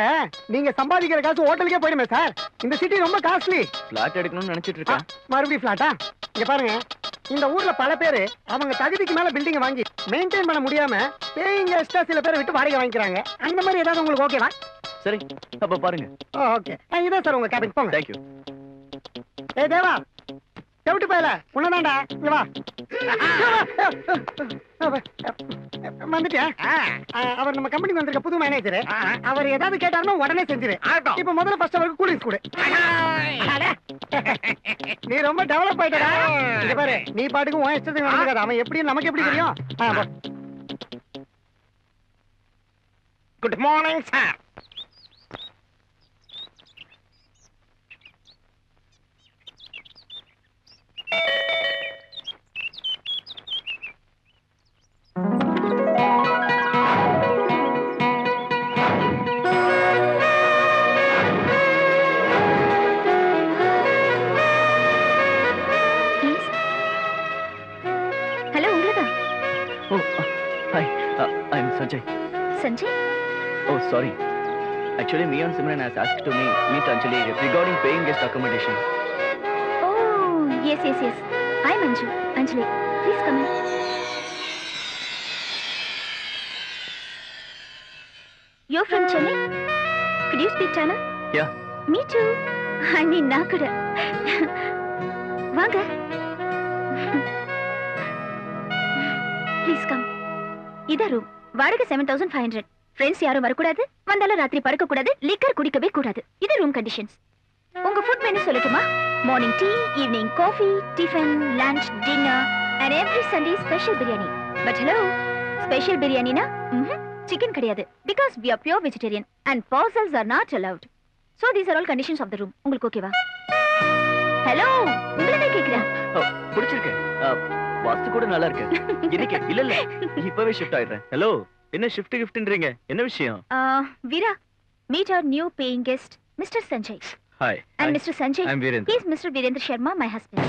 நீங்க சம்பாதிக்கிற காசு ஹோட்டலுக்கே போயிடுமே சார். இந்த சிட்டி ரொம்ப காஸ்ட்லி. ஃபிளாட் எடுக்கணும்னு நினைச்சிட்டு இருக்கேன். மறுபடியும் ஃபிளாட்டா இங்க பாருங்க. இந்த ஊர்ல பல பேரு அவங்க தகுதிக்கு மேல பில்டிங் வாங்கி மெயின்டைன் பண்ண முடியாம பேயிங் கெஸ்டா சில பேரை விட்டு வாடகை வாங்கிக்கிறாங்க. அந்த மாதிரி ஏதாவது உங்களுக்கு ஓகேவா சரி அப்ப பாருங்க. ஓகே. இதான் சார் உங்க கேபின் போங்க. தேங்க்யூ ஏ தேவா. செவிட்டு போயல. உன்னதான்டா இங்க வா. வந்துட்டேன் அவர் நம்ம கம்பெனிக்கு வந்திருக்க புது மேனேஜர் அவர் ஏதாவது கேட்டாருன்னா உடனே செஞ்சிரு. இப்ப முதல்ல ஃபர்ஸ்ட் அவருக்கு கூலிங்ஸ் கொடு நீ ரொம்ப டெவலப் ஆயிட்டடா. இங்க பாரு நீ பாட்டுக்கு உன் இஷ்டத்துக்கு நடந்துக்காத. அவன் எப்படி நமக்கு எப்படி தெரியும். Good morning sir hello உங்களதான் oh hi I am Sanjay Sanjay oh sorry Actually, me and Simran has asked to me meet Anjali regarding paying guest accommodation. Yes yes yes I Manju Anjali please come you from Chennai could you speak tamil? Yeah. me too. I mean நான் கூட வாங்க ப்ளீஸ் கம் இதா ரூம் வாடகை seven thousand five hundred friends யாரும் வரக்கூடாது. வந்தாலும் ராத்திரி படுக்க கூடாது லிக்கர் குடிக்கவே கூடாது. இது ரூம் கண்டிஷன்ஸ் உங்க ஃபுட் மெனு சொல்லட்டுமா? Morning tea evening coffee tiffin lunch dinner and every Sunday special biryani but hello special பிரியாணினா சிக்கன் கிடையாது. Because we are pure vegetarian and parcels are not allowed so these are all conditions of the room உங்களுக்கு ஓகேவா ஹலோ உங்களை தான் கேட்கிறேன் ஓ பிடிச்சிருக்கு. வாஸ்து கூட நல்லா இருக்கு. இன்னைக்கு இல்ல இல்ல. இப்பவே ஷிஃப்ட் ஆயிடுறேன். ஹலோ என்ன ஷிஃப்ட் கிஃப்ட்ன்றீங்க என்ன விஷயம்? Veera meet our new paying guest mister Sanjay Hi. I'm Mr. Sanjay. I'm Virendra. He's Mr. Virendra Sharma, my husband.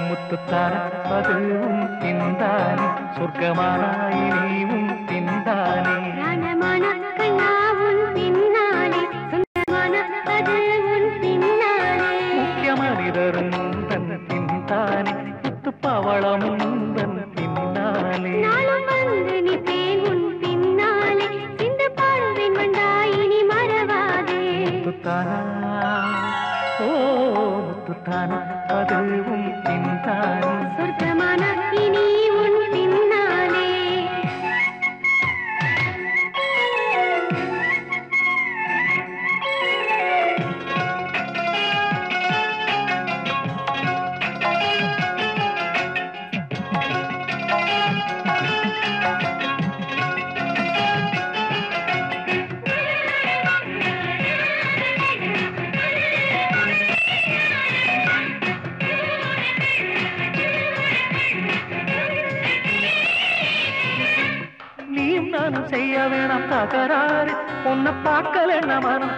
முத்துத்தார அதுவும் தின்தானே சொர்க்கமானாய் நீவும் உன்னை பார்க்கல மனம்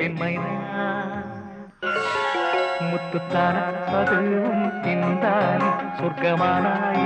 நீயே என்பேன் மைனா முத்துத்தான அதுவும் தின்தானே சொர்க்கமானாய்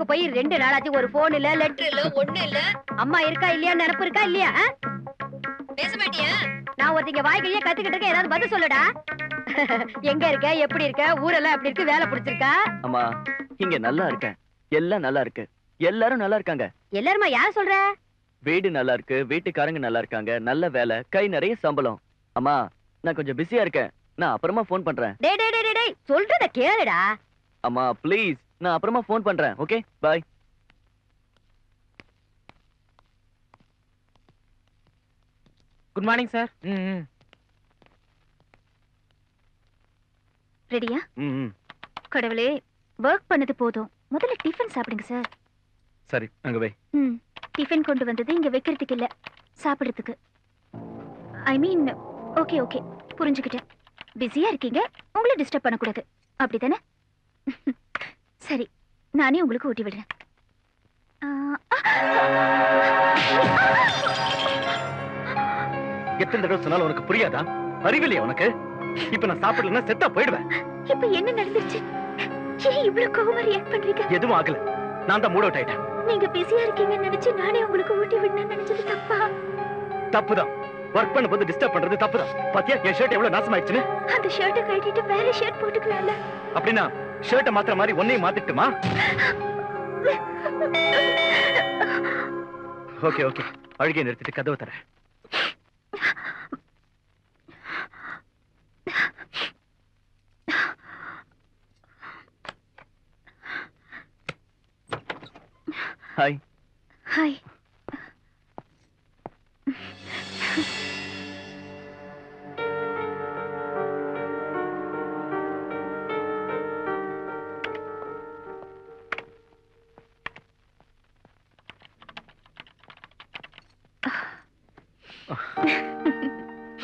ஊருக்கு போய் ரெண்டு நாளாச்சு ஒரு போன் இல்ல லெட்டர் இல்ல ஒண்ணு இல்ல. அம்மா இருக்கா இல்லையா நினப்பு இருக்கா இல்லையா? பேச மாட்டியா? நான் ஒருத்தங்க வாய்க்கையே கத்துக்கிட்டு இருக்க ஏதாவது பதில் சொல்லுடா. [LAUGHS] எங்க இருக்க எப்படி இருக்க ஊரெல்லாம் எப்படி இருக்கு வேலை பிடிச்சிருக்கா? அம்மா இங்க நல்லா இருக்கேன். எல்லாம் நல்லா இருக்கு. எல்லாரும் நல்லா இருக்காங்க. எல்லாருமா யார் சொல்ற? வீடு நல்லா இருக்கு வீட்டுக்காரங்க நல்லா இருக்காங்க நல்ல வேலை கை நிறைய சம்பளம். அம்மா நான் கொஞ்சம் பிஸியா இருக்கேன். நான் அப்புறமா ஃபோன் பண்றேன். டேய் டேய், டேய் டேய் சொல்றத கேளுடா. அம்மா ப்ளீஸ் நான் அப்புறமா ஃபோன் பண்றேன் okay bye good morning sir ம் ரெடியா? ம். கடவுளே ஒர்க் பண்ணது போதும். முதல்ல டிஃபன் சாப்பிடுங்க சார் சரி அங்க போய் ம் டிஃபன் கொண்டு வந்தது இங்க வைக்கிறதுக்கு இல்ல சாப்பிடுறதுக்கு. ஐ மீன் ஓகே ஓகே புரிஞ்சுக்கிட்டேன். பிஸியா இருக்கீங்க உங்களை டிஸ்டர்ப் பண்ணக்கூடாது. அப்படிதானே? [LAUGHS] சரி நானே உங்களுக்கு ஊட்டி விடுறேன். எத்தனை தடவை சொன்னாலும் உனக்கு புரியாதா? அறிவில்லையா உனக்கு? இப்ப நான் சாப்பிடலன்னா செத்தா போயிடுவேன். இப்ப என்ன நடந்துருச்சு? ஏன் இவ்வளவு கோவமா ரியாக்ட் பண்றீங்க? எதுவும் ஆகல. நான் தான் மூட் அவுட் ஆயிட்டேன். நீங்க பிஸியா இருக்கீங்கன்னு நினைச்சு நானே உங்களுக்கு ஊட்டி விடணும்னு நினைச்சது தப்பா? தப்புதான். ஒர்க் பண்ணும்போது டிஸ்டர்ப் பண்றது தப்புதான். பாத்தியா? என் ஷர்ட் எவ்வளவு நாசமாயிடுச்சுன்னு. அந்த ஷர்ட்டை கட்டிட்டு வேற ஷர்ட் போட்டுக்கலாம்ல. அப்படின்னா ஷர்ட்டை மாத்திர மாதிரி ஒன்னையும் மாத்திட்டுமா? ஓகே ஓகே அழுகையை நிறுத்திட்டு கதவை தரேன் ஹாய் ஹாய்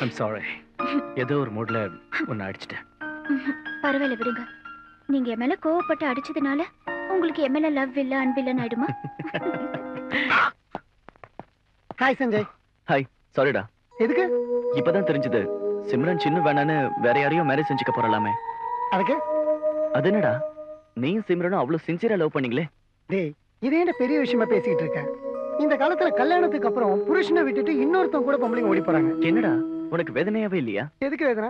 ஐம் சாரி ஏதோ ஒரு மூட்ல ஒன்னு அடிச்சிட்டேன். பரவாயில்ல விடுங்க. நீங்க என் மேல கோவப்பட்டு அடிச்சதுனால உங்களுக்கு என் மேல லவ் இல்ல அன்பு இல்லன்னு ஆயிடுமா? ஹாய் சஞ்சய் ஹாய் சாரிடா எதுக்கு? இப்பதான் தெரிஞ்சது. சிம்ரன் சின்ன வேணான்னு வேற யாரையும் மேரேஜ் செஞ்சுக்க போறலாமே. அதுக்கு? அது என்னடா? நீயும் சிம்ரனும் அவ்வளவு சின்சியரா லவ் பண்ணீங்களே? டேய் இது என்ன பெரிய விஷயமா பேசிக்கிட்டு இருக்க? இந்த காலத்துல கல்யாணத்துக்கு அப்புறம் புருஷனை விட்டுட்டு இன்னொருத்தன் கூட பொம்பளைங்க ஓடி போறாங்க. என்னடா? உனக்கு வேதனையாவே இல்லையா? எதுக்கு வேதனை?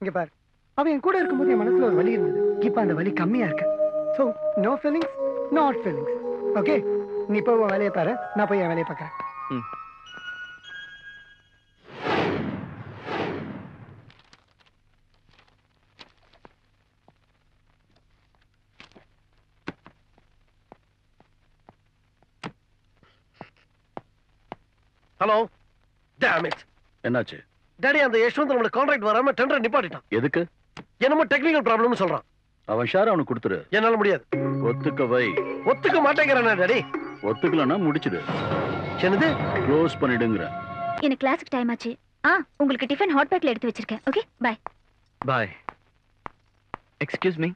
இங்க பாரு. அவன் என் கூட இருக்கும்போது என் மனசுல ஒரு வலி இருந்தது. இப்ப அந்த வலி கம்மியா இருக்கு. So no feelings not feelings okay நீ போய் உன் வேலையை பாரு. நான் போய் என் வேலையை பார்க்கறேன் ஹலோ டேம் இட் என்னாச்சு? டாடி அந்த யஷ்வந்த் நம்மளோட கான்ட்ராக்ட் வராம டெண்டர் நிப்பாட்டிட்டான். எதுக்கு? என்னமோ டெக்னிக்கல் ப்ராப்ளம்னு சொல்றான். அவன் ஷார் அவனுக்கு கொடுத்துரு. என்னால முடியாது. ஒத்துக்க வை ஒத்துக்க மாட்டேங்கிறானே டாடி ஒத்துக்கலன்னா முடிச்சிடு. என்னது? க்ளோஸ் பண்ணிடுங்கிற. எனக்கு கிளாஸுக்கு டைம் ஆச்சு. ஆ உங்களுக்கு டிஃபன் ஹாட் பேக்ல எடுத்து வச்சிருக்கேன். Okay bye bye excuse me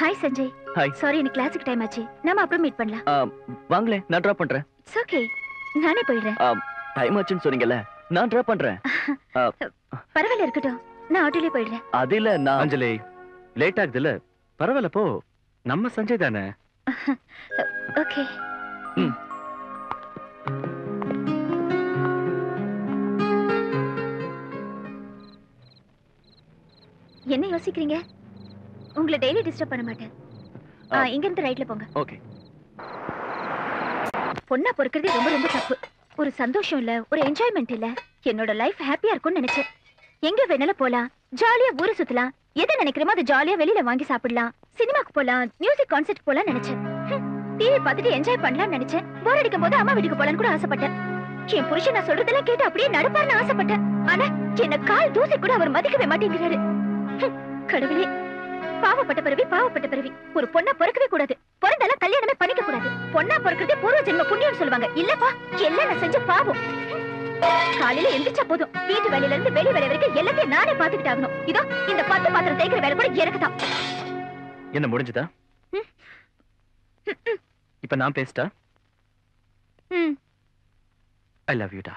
hi Sanjay hi sorry எனக்கு கிளாஸுக்கு டைம் ஆச்சு. நாம அப்புறம் மீட் பண்ணலாம். வாங்களேன். நான் ட்ராப் பண்றேன். இட்ஸ் ஓகே நானே போயிடுறேன். டைம் ஆச்சுன்னு சொன்னீங்கல்ல நான் ட்ராப் பண்றேன். [LAUGHS] பரவாயில்ல இருக்கட்டும். நான் ஆட்டோலயே போயிடுறேன். அது இல்ல நான் அஞ்சலி லேட் ஆகுதுல்ல. பரவாயில்ல போ. நம்ம சஞ்சய் தானே? [LAUGHS] ஓகே ம். என்ன யோசிக்கிறீங்க? உங்களை டெய்லி டிஸ்டர்ப் பண்ண மாட்டேன். இங்க இருந்து ரைட்ல போங்க. ஓகே பொண்ணா பொறுக்கிறதே ரொம்ப ரொம்ப தப்பு. ஒரு சந்தோஷம் இல்ல ஒரு என்ஜாய்மெண்ட் இல்ல. என்னோட லைஃப் ஹாப்பியா இருக்கும்னு நினைச்சேன். எங்க வேணாலும் போலாம். ஜாலியா ஊரை சுத்தலாம். எதை நினைக்கிறோமோ அதை ஜாலியா வெளியில வாங்கி சாப்பிடலாம். சினிமாக்கு போலாம். மியூசிக் கான்சர்ட் போலாம் நினைச்சேன். டிவி பார்த்துட்டு என்ஜாய் பண்ணலாம்னு நினைச்சேன். போர் அடிக்கும் போது அம்மா வீட்டுக்கு போலான்னு கூட ஆசைப்பட்டேன். என் புருஷன் நான் சொல்றதெல்லாம் கேட்டு அப்படியே நடப்பார்னு ஆசைப்பட்டேன். ஆனா என்ன கால் தூசி கூட அவர் மதிக்கவே மாட்டேங்கிறாரு. கடவுளே. பாவப்பட்ட பிறவி பாவப்பட்ட பிறவி. ஒரு பொண்ணா பிறக்கவே கூடாது. பிறந்தாலும் கல்யாணமே பண்ணிக்க கூடாது. பொண்ணா பிறக்கிறதே பூர்வ ஜென்ம புண்ணியம் சொல்லுவாங்க. இல்லப்பா எல்லாம் நான் செஞ்ச பாவம். காலையில எந்திரிச்சா போதும். வீட்டு வேலையில இருந்து வெளி வேலை வரைக்கும் எல்லாத்தையும் நானே பாத்துக்கிட்டு ஆகணும். இதோ இந்த பத்து பாத்திரம் தேய்க்கிற வேலை கூட எனக்கு தான். என்ன முடிஞ்சதா? இப்ப நான் பேசிட்டா? ஐ லவ் யூடா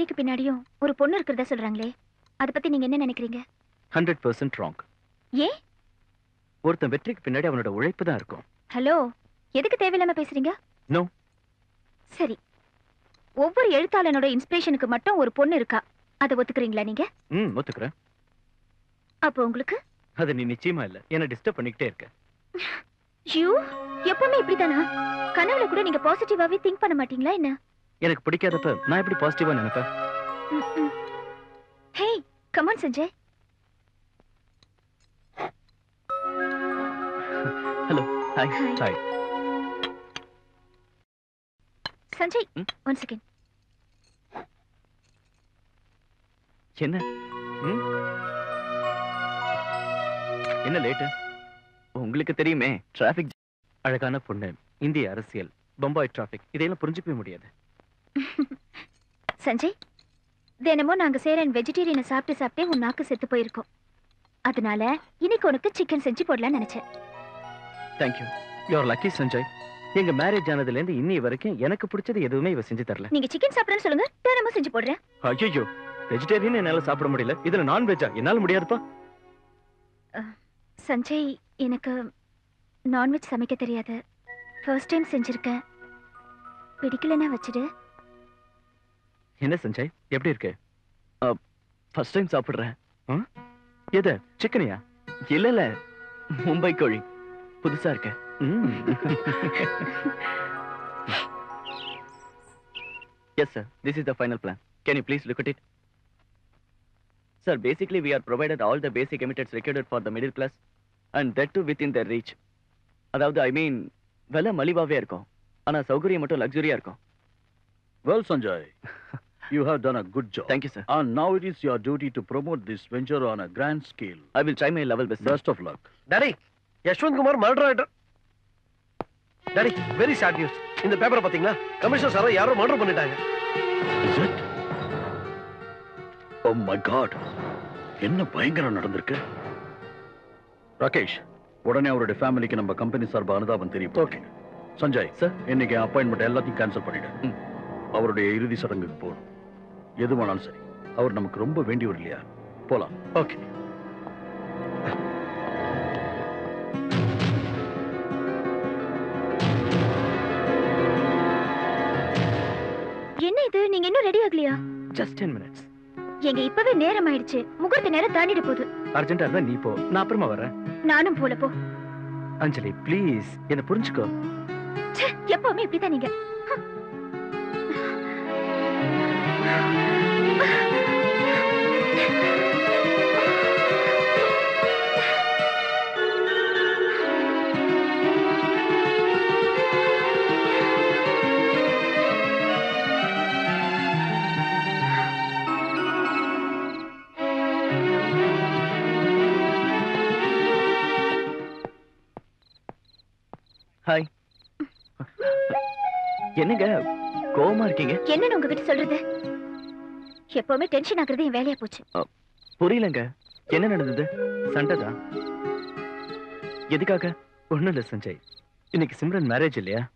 வெற்றிக்கு பின்னாடியும் ஒரு பொண்ணு இருக்கிறதா சொல்றாங்களே அத பத்தி நீங்க என்ன நினைக்கிறீங்க? ஹண்ட்ரட் பர்சன்ட் ராங் ஏன் ஒருத்தன் வெற்றிக்கு பின்னாடி அவனோட உழைப்பு தான் இருக்கும். ஹலோ எதுக்கு தேவையில்லாம பேசுறீங்க? No. சரி. ஒவ்வொரு எழுத்தாளனோட இன்ஸ்பிரேஷனுக்கு மட்டும் ஒரு பொண்ணு இருக்கா? அதை ஒத்துக்கிறீங்களா நீங்க? ம் ஒத்துக்கிறேன். அப்போ உங்களுக்கு? அது நீ நிச்சயமா இல்ல. என்ன டிஸ்டர்ப் பண்ணிக்கிட்டே இருக்க. யூ எப்பவுமே இப்படிதானா கனவுல கூட நீங்க பாசிட்டிவாவே திங்க் பண்ண மாட்டீங்களா என்ன? எனக்கு பிடிக்காதப்ப நான் எப்படி பாசிட்டிவா நினைப்பேன்? Hey come on Sanjay. Hello hi. Hi Sanjay? One second என்ன? என்ன லேட்டு உங்களுக்கு தெரியுமே டிராபிக் அழகான பொண்ணு இந்திய அரசியல் பம்பாய் டிராபிக் இதையெல்லாம் புரிஞ்சுக்கவே முடியாது. [LAUGHS] சஞ்சய் தினமும் நாங்க சேரன் வெஜிடேரியனை சாப்பிட்டு சாப்பிட்டே உன் நாக்கு செத்து போயிருக்கோம். அதனால இன்னைக்கு உனக்கு சிக்கன் செஞ்சு போடலாம்னு நினைச்சேன். Thank you you're lucky Sanjay. எங்க மேரேஜ் ஆனதுல இருந்து இன்னி வரைக்கும் எனக்கு பிடிச்சது எதுவுமே இவ செஞ்சு தரல. நீங்க சிக்கன் சாப்பிடுறேன்னு சொல்லுங்க தினமும் செஞ்சு போடுறேன். ஐயோ வெஜிடேரியன் என்னால சாப்பிட முடியல. இதுல நான்வெஜ்ஜா என்னால முடியாதுப்பா. சஞ்சய் எனக்கு நான்வெஜ் சமைக்க தெரியாது. ஃபர்ஸ்ட் டைம் செஞ்சிருக்கேன். பிடிக்கலன்னா வச்சுடு. என்ன சஞ்சய்? எப்படி இருக்கு? ஃபர்ஸ்ட் டைம் சாப்பிடுறேன்? எது சிக்கனியா? இல்ல இல்ல. மும்பை கோழி. புதுசா இருக்கு. Yes sir this is the final plan can you please look it? Sir basically we are provided all the basic amenities required for the middle class and that to within the reach அதாவது ஐ மீன் விலை மலிவாவே இருக்கும். ஆனா சௌகரியம் மட்டும் லக்ஸுரியா இருக்கும். Well, Sanjay, [LAUGHS] you have done a good job. Thank you, sir. And now it is your duty to promote this venture on a grand scale. I will try my level best. sir. Best of luck. Daddy Yashwant Kumar murder ஆயிட்டார் டாடி வெரி சாட் நியூஸ் இந்த பேப்பரை பாத்தீங்களா கமிஷனர் சாரை யாரோ மர்டர் பண்ணிட்டாங்க Is it? Oh my God. என்ன பயங்கரம் நடந்திருக்கு ராகேஷ் உடனே அவருடைய ஃபேமிலிக்கு நம்ம கம்பெனி சார்பா அனுதாபம் தெரியும் ஓகே சஞ்சய் சார் இன்னைக்கு அப்பாயின்மெண்ட் எல்லாத்தையும் கேன்சல் பண்ணிடு அவருடைய இறுதி சடங்குக்கு போகணும் எதுவானாலும் சரி. அவர் நமக்கு ரொம்ப வேண்டியவர் இல்லையா? போலாம். ஓகே. என்ன இது? நீங்க இன்னும் ரெடி ஆகலையா? ஜஸ்ட் டென் மினிட்ஸ் எங்க இப்பவே நேரம் ஆயிடுச்சு முகூர்த்த நேரம் தாண்டிட்டு போகுது. அர்ஜென்டா இருந்தா நீ போ. நான் அப்புறமா வரேன். நானும் போல போ. அஞ்சலி ப்ளீஸ் என்ன புரிஞ்சுக்கோ. ச்சே, எப்பவுமே இப்படிதான் நீங்க. ஹாய் என்னங்க? கோவமா இருக்கீங்க? என்னன்னு உங்ககிட்ட சொல்றது? எப்பவுமே டென்ஷன் ஆகுறது என் வேலையா போச்சு. புரியலங்க. என்ன நடந்தது? சண்டைதான் எதுக்காக? ஒண்ணும் இல்ல சஞ்சய். இன்னைக்கு சிம்ரன் மேரேஜ் இல்லையா?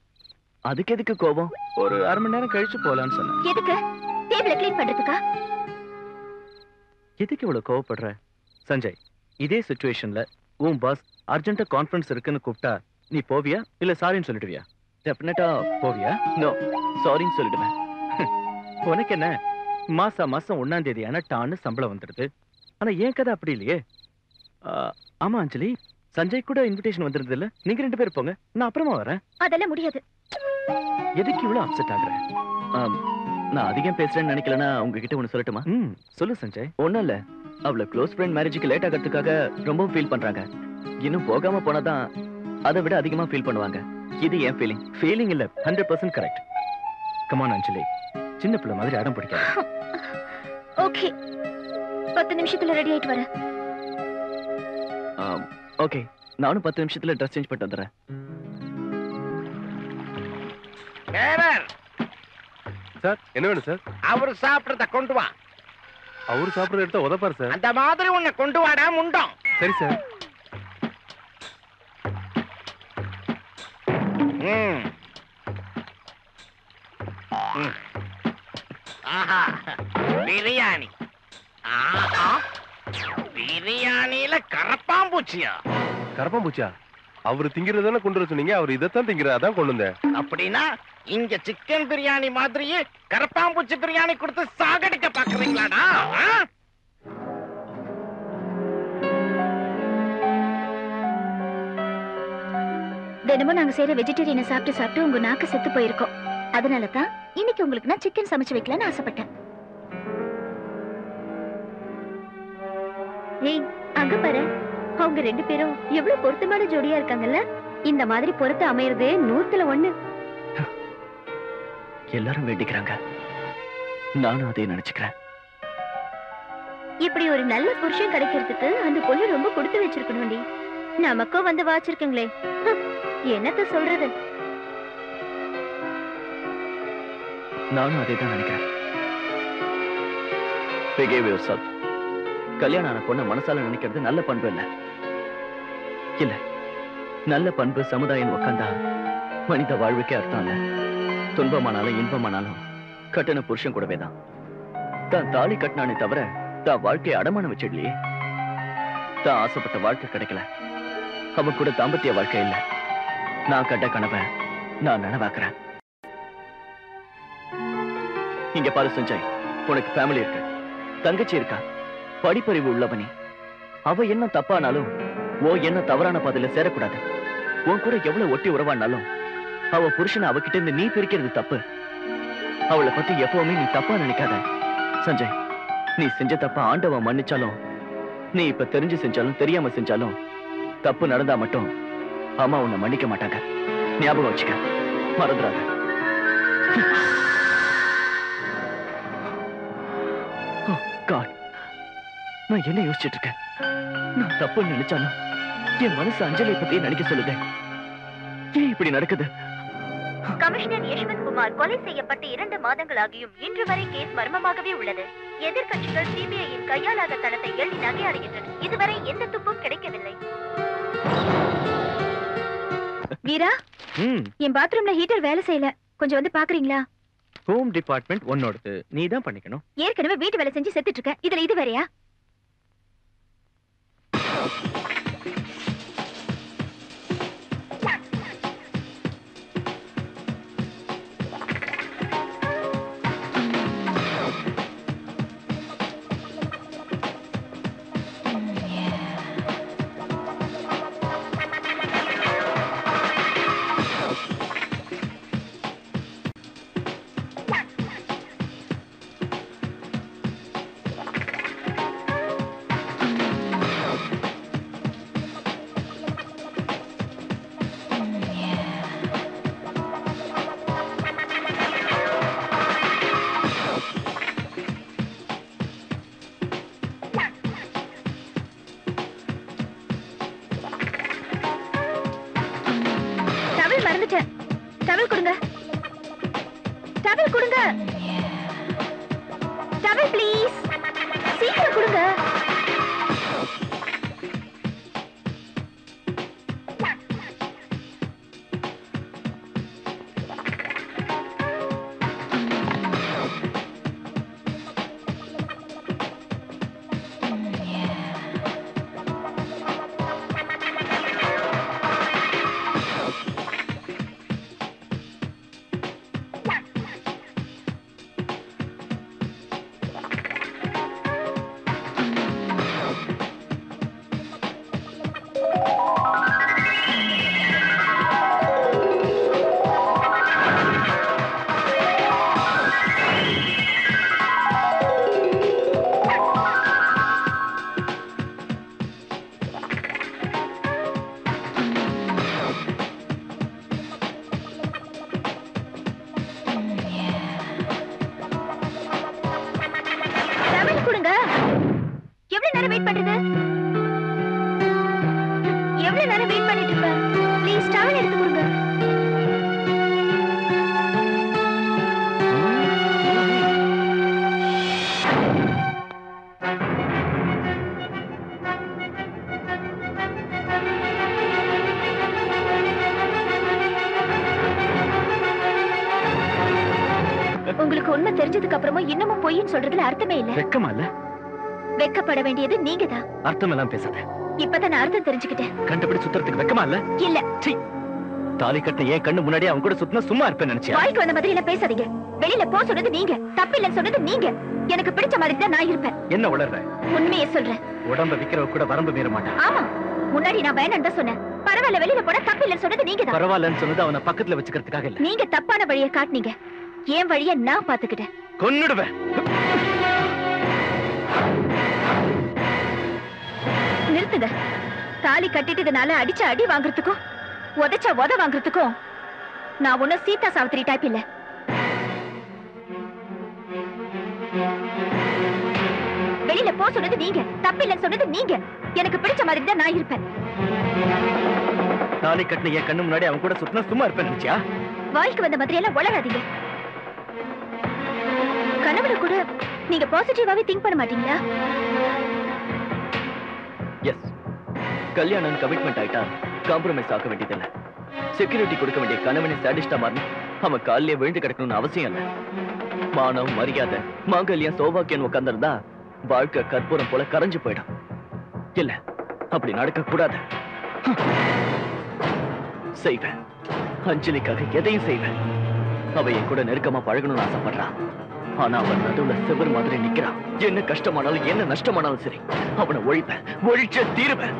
அதுக்கு எதுக்கு கோபம்? ஒரு அரை மணி நேரம் கழிச்சு போலான்னு சொன்னேன். எதுக்கு? டேபிள க்ளீன் பண்றதுக்கா? எதுக்கு இவ்வளவு கோவப்படுற? சஞ்சய் இதே சுச்சுவேஷன்ல உன் பாஸ் அர்ஜென்ட்டா கான்ஃபரன்ஸ் இருக்குன்னு கூப்பிட்டா நீ போவியா? இல்ல சாரின்னு சொல்லிடுவியா? டெஃபினட்டா போவியா? நோ சாரின்னு சொல்லிடுவேன். [LAUGHS] உனக்கு என்ன? மாசம் மாசம் ஒன்னாம் தேதி ஆனா டான்னு சம்பளம் வந்துடுது. ஆனா ஏன் கதை அப்படி இல்லையே? ஆமா அஞ்சலி. சஞ்சய் கூட இன்விடேஷன் வந்திருந்தது இல்ல? நீங்க ரெண்டு பேரும் போங்க. நான் அப்புறமா வரேன். அதெல்லாம் முடியாது. எதுக்கு இவ்வளவு அப்செட் ஆகுற? ஆம், நான் அதிகம் பேசுறேன்னு நினைக்கலன்னா உங்ககிட்ட ஒண்ணு சொல்லட்டுமா? ம் சொல்லு சஞ்சய். ஒண்ணும் இல்ல. அவள க்ளோஸ் ஃப்ரெண்ட் மேரேஜுக்கு லேட் ஆகிறதுக்காக ரொம்ப ஃபீல் பண்றாங்க. இன்னும் போகாம போனாதான் அதை விட அதிகமா ஃபீல் பண்ணுவாங்க. இது என் ஃபீலிங் ஃபீலிங் இல்ல hundred percent correct come on Anjali. சின்ன பிள்ளை மாதிரி அடம் பிடிக்காத. ஓகே. பத்து நிமிஷத்துல ரெடி ஆயிட்டு வரேன். ஓகே. நானும் பத்து நிமிஷத்துல ட்ரெஸ் சேஞ்ச் பண்ணிட்டு வந்துடுறேன். சார் என்ன வேணும் சார் அவர் சாப்பிடுறத கொண்டு வா. அவர் சாப்பிடுறத எடுத்தா உதப்பாரு சார் அந்த மாதிரி உன்னை கொண்டு வாடா முண்டம். சரி சார். ம். ஆஹா. பிரியாணி. ஆஹா. பிரியாணியில கரப்பாம்பூச்சியா? கரப்பாம்பூச்சா அவர் திங்கிறது தானே கொண்டு வர சொன்னீங்க? அவர் இதைத்தான் திங்கிறா அதான் கொண்டு வந்தேன். அப்படின்னா இங்க சிக்கன் பிரியாணி மாதிரியே கரப்பாம்பூச்சி பிரியாணி கொடுத்து சாகடிக்க பாக்குறீங்களாடா? தினமும் நாங்க செய்யற வெஜிடேரியனை சாப்பிட்டு சாப்பிட்டு உங்க நாக்கு செத்து போயிருக்கோம். அதனால தான் இன்னைக்கு உங்களுக்கு நான் சிக்கன் சமைச்சு வைக்கலாம்னு ஆசைப்பட்டேன். ஏய் அங்க பாரு. அவங்க ரெண்டு பேரும் எவ்வளவு பொருத்தமான ஜோடியா இருக்காங்கல்ல? இந்த மாதிரி பொறுத்து அமையறது நூத்துல ஒண்ணு. எல்லாரும் வேண்டிக்கிறாங்க. நானும் அதே நினைச்சுக்கிறேன். இப்படி ஒரு நல்ல புருஷன் கிடைக்கிறதுக்கு அந்த பொண்ணு ரொம்ப கொடுத்து வச்சிருக்கணும்டி. நமக்கும் வந்து வாச்சிருக்குங்களே. என்னத்த சொல்றது? நானும் அதே தான் நினைக்கிறேன். Behave கல்யாணம் ஆன பொண்ணை மனசால நினைக்கிறது நல்ல பண்பு இல்ல இல்ல. நல்ல பண்பு சமுதாயம் உட்காந்தா மனித வாழ்வுக்கே அர்த்தம் இல்ல. துன்பமானாலும் இன்பமானாலும் கட்டின புருஷன் கூடவே தான். தான் தாலி கட்டினானே தவிர தான் வாழ்க்கையை அடமானம் வச்சிடலையே. தான் ஆசைப்பட்ட வாழ்க்கை கிடைக்கல. அவன் கூட தாம்பத்திய வாழ்க்கை இல்ல. நான் கட்ட கனவை நான் நனவாக்குறேன். இங்க பாரு சஞ்சய். உனக்கு ஃபேமிலி இருக்கு. தங்கச்சி இருக்கா? படிப்பறிவு உள்ளவனி. அவ என்ன தப்பானாலும் ஓ என்ன தவறான பாதையில சேரக்கூடாது. உன் கூட எவ்வளவு ஒட்டி உறவானாலும் அவ புருஷனை அவகிட்ட இருந்து நீ பிரிக்கிறது தப்பு. அவளை பத்தி எப்பவுமே நீ தப்பா நினைக்காத. சஞ்சய் நீ செஞ்ச தப்ப ஆண்டவன் மன்னிச்சாலும் நீ இப்ப தெரிஞ்சு செஞ்சாலும் தெரியாம செஞ்சாலும் தப்பு நடந்தா மட்டும் அம்மா உன்னை மன்னிக்க மாட்டாங்க. ஞாபகம் வச்சுக்க. மறந்துடாத. காட் நான் என்ன யோசிச்சுட்டு இருக்கேன்? நான் தப்பு நினைச்சாலும் என் மனசு அஞ்சலியை பத்தி நினைக்க சொல்லுது. ஏன் இப்படி நடக்குது? கமிஷனர் யஷ்வந்த் குமார் கொலை செய்யப்பட்டு இரண்டு மாதங்களாகியும் இன்று வரை கேஸ் மர்மமாகவே உள்ளது. எதிர்க்கட்சிகள் சிபிஐயின் கையாளாத தனத்தை எள்ளி நகையாடுகின்றன இதுவரை எந்த துப்பும் கிடைக்கவில்லை. வீரா என் பாத்ரூம்ல ஹீட்டர் வேலை செய்யல. கொஞ்சம் வந்து பாக்குறீங்களா? ஹோம் டிபார்ட்மெண்ட் உன்னோடது நீ தான் பண்ணிக்கணும். ஏற்கனவே வீட்டு வேலை செஞ்சு செத்துட்டு இருக்க. இதுல இது வேறயா? தெரிஞ்சதுக்கு அப்புறமா இன்னமும் பொய்ன்னு சொல்றதுல அர்த்தமே இல்ல. வெக்கமா இல்ல? வெக்கப்பட வேண்டியது நீங்க தான் அர்த்தம் எல்லாம் பேசாத. இப்பதான் நான் அர்த்தம் தெரிஞ்சுக்கிட்டேன். கண்டுபிடி சுத்துறதுக்கு வெக்கமா இல்ல? இல்ல. தாலி கட்ட ஏன் கண்ணு முன்னாடி அவன் கூட சுத்தினா சும்மா இருப்பேன் நினைச்சியா? வாய்க்கு வந்த மாதிரி எல்லாம் பேசாதீங்க. வெளியில போ சொன்னது நீங்க. தப்பு இல்லைன்னு சொன்னது நீங்க. எனக்கு பிடிச்ச மாதிரி தான் நான் இருப்பேன். என்ன உளர்ற? உண்மையை சொல்றேன். உடம்ப விக்கிறவ கூட வரம்பு மீற மாட்டான் ஆமா. முன்னாடி நான் வேணாம் தான் சொன்னேன். பரவாயில்ல வெளியில போனா தப்பு இல்லைன்னு சொன்னது நீங்க தான் பரவாயில்லன்னு சொன்னது அவனை பக்கத்துல வச்சுக்கிறதுக்காக இல்ல. நீங்க தப்பான வழியை காட்டுனீங்க. என் வழிய நான் பாத்துக்கிட்டேன் கொன்னுடுவேன். நிறுத்துங்க. தாலி கட்டிட்டதுனால அடிச்ச அடி வாங்குறதுக்கும் உதைச்ச உத வாங்குறதுக்கும் நான் ஒண்ணும் சீதா சாவித்திரி டைப் இல்ல. வெளியில போ சொன்னது நீங்க. தப்பு இல்லைன்னு சொன்னது நீங்க. எனக்கு பிடிச்ச மாதிரி தான் நான் இருப்பேன். தாலி கட்டின என் கண்ணு முன்னாடி அவன் கூட சுத்தினா சும்மா இருப்பேன் நினைச்சியா? வாய்க்கு வந்த மாதிரி எல்லாம் உளராதீங்க கனவுல கூட நீங்க பாசிட்டிவாவே திங்க் பண்ண மாட்டீங்களா? எஸ் கல்யாணம் கமிட்மெண்ட் ஆயிட்டா காம்ப்ரமைஸ் ஆக வேண்டியதில்லை. செக்யூரிட்டி கொடுக்க வேண்டிய கணவனை சாடிஸ்டா மாறி அவன் காலிலே விழுந்து கிடக்கணும்னு அவசியம் இல்ல. மானம் மரியாதை மாங்கல்யம் சௌபாக்கியம் உட்கார்ந்திருந்தா வாழ்க்கை கற்பூரம் போல கரைஞ்சு போயிடும். இல்ல அப்படி நடக்க கூடாது செய்வேன். அஞ்சலிக்காக எதையும் செய்வேன். அவ என் கூட நெருக்கமா பழகணும்னு ஆசைப்படுறான். ஆனா அவன் நடுவுல செவர் மாதிரி நிக்கிறான். என்ன கஷ்டமானாலும் என்ன நஷ்டமானாலும் சரி அவனை ஒழிப்பேன் ஒழிச்ச தீருவேன்.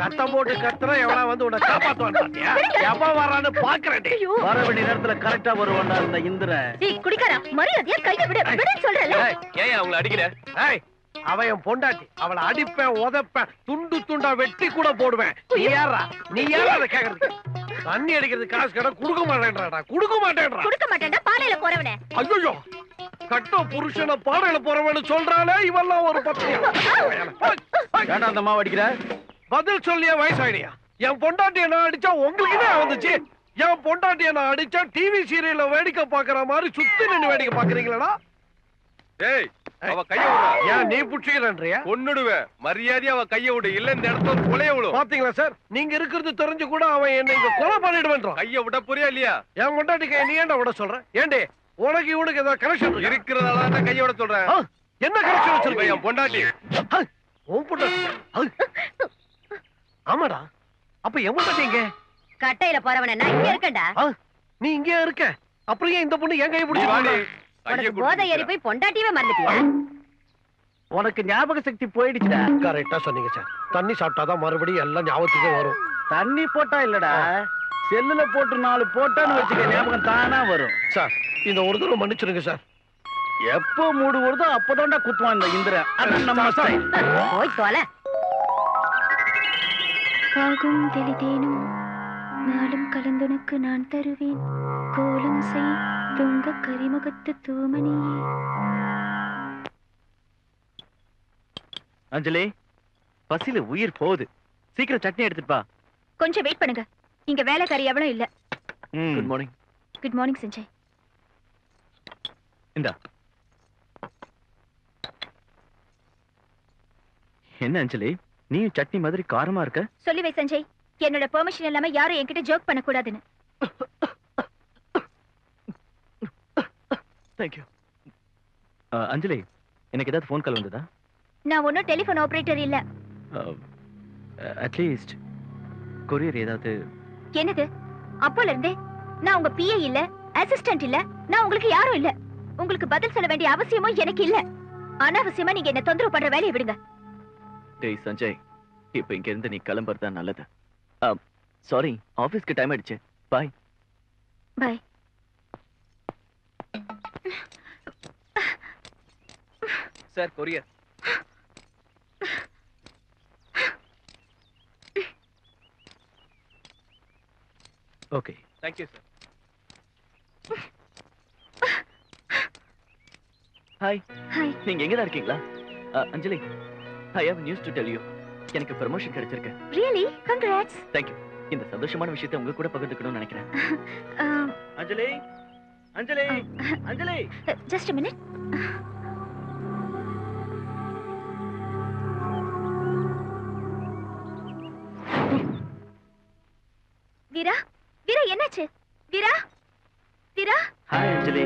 சத்தம் போட்டு கத்துற எவனா வந்து உன்னை காப்பாத்துவான் பாத்தியா? எப்ப வர்றான்னு பாக்குறேன் வர வேண்டிய நேரத்துல கரெக்டா வருவான்டா இந்த இந்திரன். குடிக்காரா? மரியாதையா கைய விடு சொல்றல ஏன் அவங்கள அடிக்கிற? அவ என் பொண்டாட்டி. அவளை அடிப்பேன் உதைப்பேன் துண்டு துண்டா வெட்டி கூட போடுவேன். நீ யாரா நீ யாரா அதை கேக்குறதுக்கு? தண்ணி அடிக்கிறது காசு கடை கொடுக்க மாட்டேன்றாடா. கொடுக்க மாட்டேன்றா. கொடுக்க மாட்டேன்டா பாலையில போறவனே ஐயோ கட்ட புருஷனை பாடையில போறவன்னு சொல்றாளே இவெல்லாம் ஒரு பத்தியா? அந்த அம்மா அடிக்கிற? பதில் சொல்லிய வயசாயிடியா? என் பொண்டாட்டிய நான் அடிச்சா உங்களுக்கு தான் வந்துச்சு. என் பொண்டாட்டிய நான் அடிச்சா டிவி சீரியல்ல வேடிக்கை பாக்குற மாதிரி சுத்தி நின்னு வேடிக்கை பாக்குறீங்களா ஏய் அவ கைய விடுறா. ஏன் நீ புடிச்சுக்கிறன்றியா? கொன்னுடுவேன் மரியாதையா அவ கைய விடு. இல்ல இந்த இடத்துல கொலைய விடும். பாத்தீங்களா சார்? நீங்க இருக்கிறது தெரிஞ்சு கூட அவன் என்ன இங்க கொலை பண்ணிடுவேன்றான் கைய விட புரியா இல்லையா? என் பொண்டாட்டி கைய நீ ஏன்டா விட சொல்ற? ஏண்டி உனக்கு இவனுக்கு ஏதாவது கனெக்ஷன் இருக்கிறதால தான் கைய விட சொல்றேன். என்ன கனெக்ஷன் வச்சிருக்க என் பொண்டாட்டி. உன் பொண்டாட்டி. ஆமாடா. அப்ப என் பொண்டாட்டி எங்க? கட்டையில போறவன நான் இங்க இருக்கேன்டா. நீ இங்கே இருக்க? அப்புறம் ஏன் இந்த பொண்ணு என் கையை வாடி. பிடிச்சி உனக்கு போதை ஏறி போய் பொண்டாட்டியவே மறந்துட்டியா? உனக்கு ஞாபக சக்தி போயிடுச்சுடா. கரெக்டா சொன்னீங்க சார் தண்ணி சாப்பிட்டாதான் மறுபடியும் எல்லாம் ஞாபகத்துக்கு வரும். தண்ணி போட்டா இல்லடா. செல்லுல போட்டு நாலு போட்டான்னு வச்சுக்க ஞாபகம் தானா வரும். சார் இந்த ஒரு தடவை மன்னிச்சிருங்க சார் எப்போ மூடு வருதோ அப்பதான்டா குத்துவான் இந்த இந்திரன். அதான் நம்ம ஸ்டைல் போய் தொலை. தெளிதேனும். நாளும் கலந்துனக்கு நான் தருவேன். கோலம் செய் துங்க கரிமுகத்து தூமணியே அஞ்சலி பசியில உயிர் போகுது. சீக்கிரம் சட்னி எடுத்துட்டு வா. கொஞ்சம் வெயிட் பண்ணுங்க. இங்க வேலைக்காரி எவனும் இல்ல. Good morning good morning Sanjay. இந்தா. என்ன அஞ்சலி நீயும் சட்னி மாதிரி காரமா இருக்க? சொல்லி வை சஞ்சய். என்னோட பெர்மிஷன் இல்லாம யாரும் என்கிட்ட ஜோக் பண்ண கூடாதுன்னு தேங்க்யூ அஞ்சலி எனக்கு ஏதாவது ஃபோன் கால் வந்ததா? நான் ஒன்னும் டெலிபோன் ஆபரேட்டர் இல்ல. அட்லீஸ்ட் கொரியர் ஏதாவது என்னது? அப்போல இருந்தே நான் உங்க பிஏ இல்ல அசிஸ்டன்ட் இல்ல நான் உங்களுக்கு யாரும் இல்ல. உங்களுக்கு பதில் சொல்ல வேண்டிய அவசியமும் எனக்கு இல்ல. அனாவசியமா நீங்க என்ன தொந்தரவு பண்ற வேலையை விடுங்க. டேய் சஞ்சய் இப்போ இங்க இருந்து நீ கிளம்புறது நல்லது. சாரி ஆபீஸ்க்கு டைம் ஆயிடுச்சு. Bye bye sir courier okay thank you sir hi hi நீங்க எங்க தான் இருக்கீங்களா Anjali I have news to tell you எனக்கு ப்ரமோஷன் கிடைச்சிருக்கு. ரியலி கங்க்ராட்ஸ் தேங்க்யூ இந்த சந்தோஷமான விஷயத்தை உங்க கூட பகிர்ந்துக்கணும்னு நினைக்கிறேன். [LAUGHS] அஞ்சலி அஞ்சலி அஞ்சலி. ஜஸ்ட் மினிட் வீரா வீரா என்னாச்சு? வீரா வீரா? ஹாய் அஞ்சலி.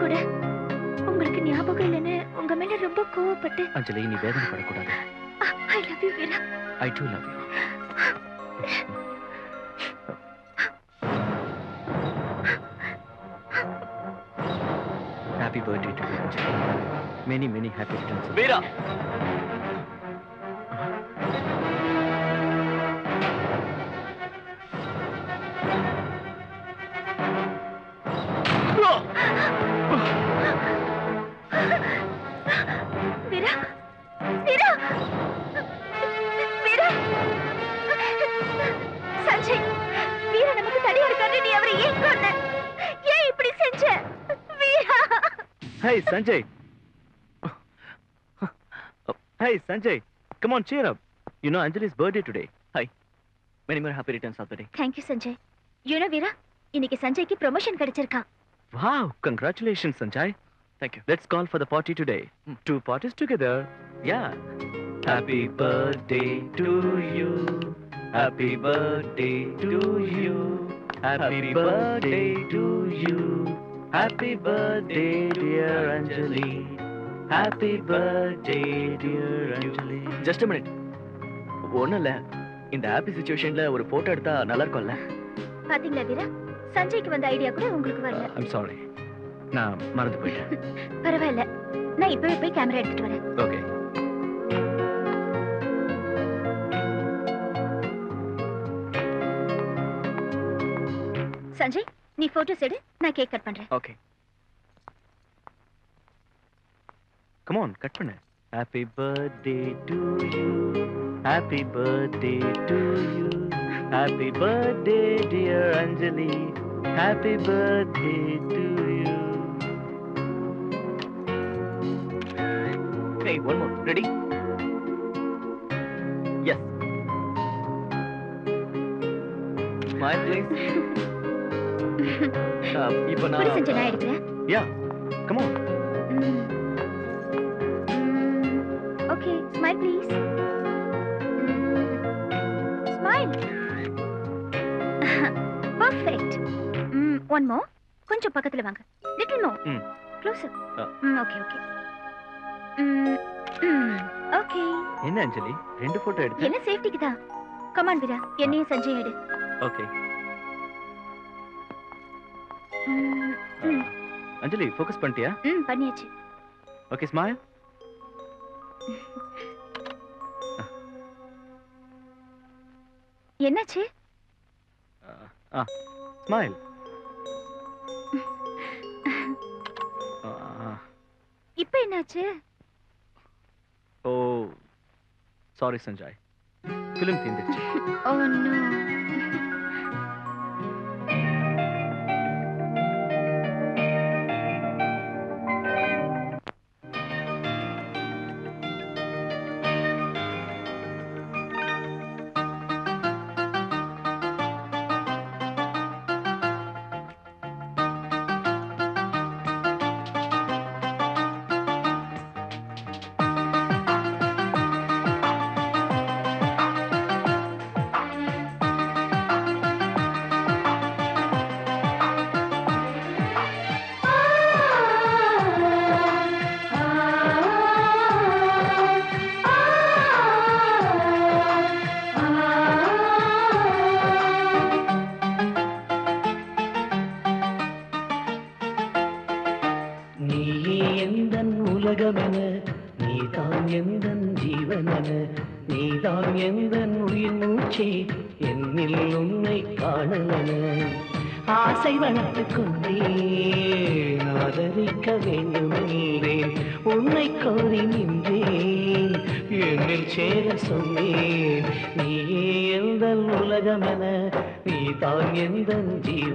கூட உங்களுக்கு ஞாபகம் இல்லைன்னு உங்க மேல ரொம்ப கோவப்பட்டு அஞ்சலி நீ வேதனைப்படக்கூடாது I love you Veera. I too love you happy birthday to Anjali many many happy returns Veera. Hey, Sanjay. hey, Sanjay. Come on, cheer up. You know Anjali's birthday today. Hi. Many more happy returns of the day. Thank you Sanjay you know Veera இன்னைக்கு சஞ்சய்க்கு promotion கிடைச்சிருக்கான் Wow, congratulations, Sanjay. Thank you. Let's call for the party today. Two parties together. Yeah. Happy birthday to you. Happy birthday to you. Happy birthday to you. Happy birthday, dear Anjali. Happy birthday, dear Anjali. Just minute ஒன்றும் இல்லை இந்த ஹாப்பி சுச்சுவேஷன்ல ஒரு போட்டோ எடுத்தா நல்லா இருக்கும்ல பாத்தீங்களா வீரா? சஞ்சய்க்கு வந்த ஐடியா கூட உங்களுக்கு வரல. ஐம் சாரி நான் மறந்து போயிட்டேன். [LAUGHS] பரவாயில்ல. நான் இப்பவே போய் கேமரா எடுத்துட்டு வரேன். ஓகே சஞ்சய்? நீ போட்டோஸ் எடு நான் கேக் கட் பண்றேன் ஓகே கம் ஆன் கட் பண்ணு happy birthday to you happy birthday to you happy birthday dear Anjali happy birthday to you Hey, one more. Ready? Yes. Smile, please. [LAUGHS] [LAUGHS] இப்போ நான் சஞ்சய் நான் எடுக்கிறேன் yeah come on okay smile please smile perfect one more கொஞ்சம் பக்கத்துல வாங்க. Little more. ம். க்ளோஸ் ஆ. ஓகே ஓகே ஓகே என்ன அஞ்சலி? ரெண்டு போட்டோ எடுத்து? என்ன சேஃப்டிக்கு தான்? Come on Veera. என்னையும் சஞ்சய் எடு. ஓகே அஞ்சலி ஃபோக்கஸ் பண்ணிட்டியா? ம் பண்ணியாச்சு. ஓகே ஸ்மைல் என்னாச்சு? ஆ ஸ்மைல் இப்போ என்னாச்சு? ஓ சாரி சஞ்சய். ஃபிலிம் தீந்துடுச்சு oh [LAUGHS] no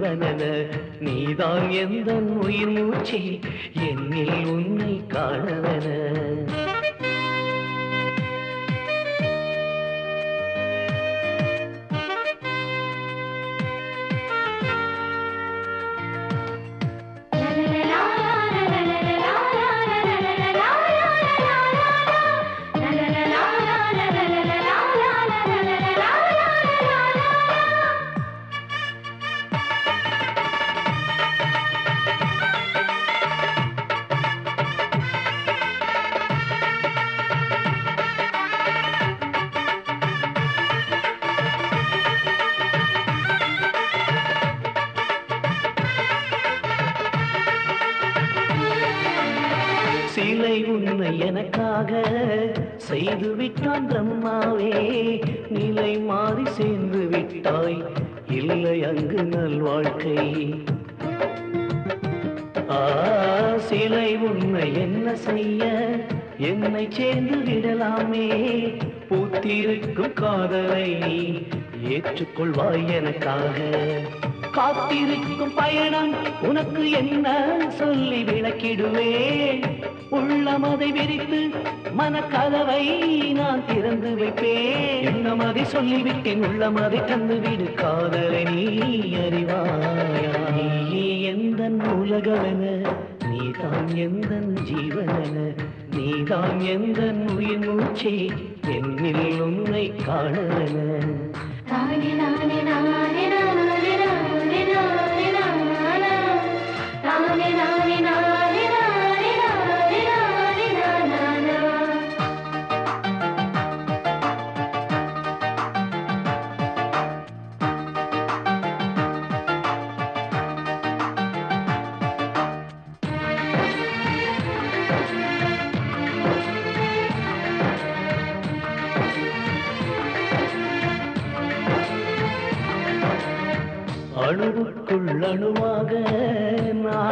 na na na. வாயை நான் திறந்து வைப்பேன். என்ன மாதிரி சொல்லிவிட்டேன் உள்ளமதை தந்து விடு காதலை நீ.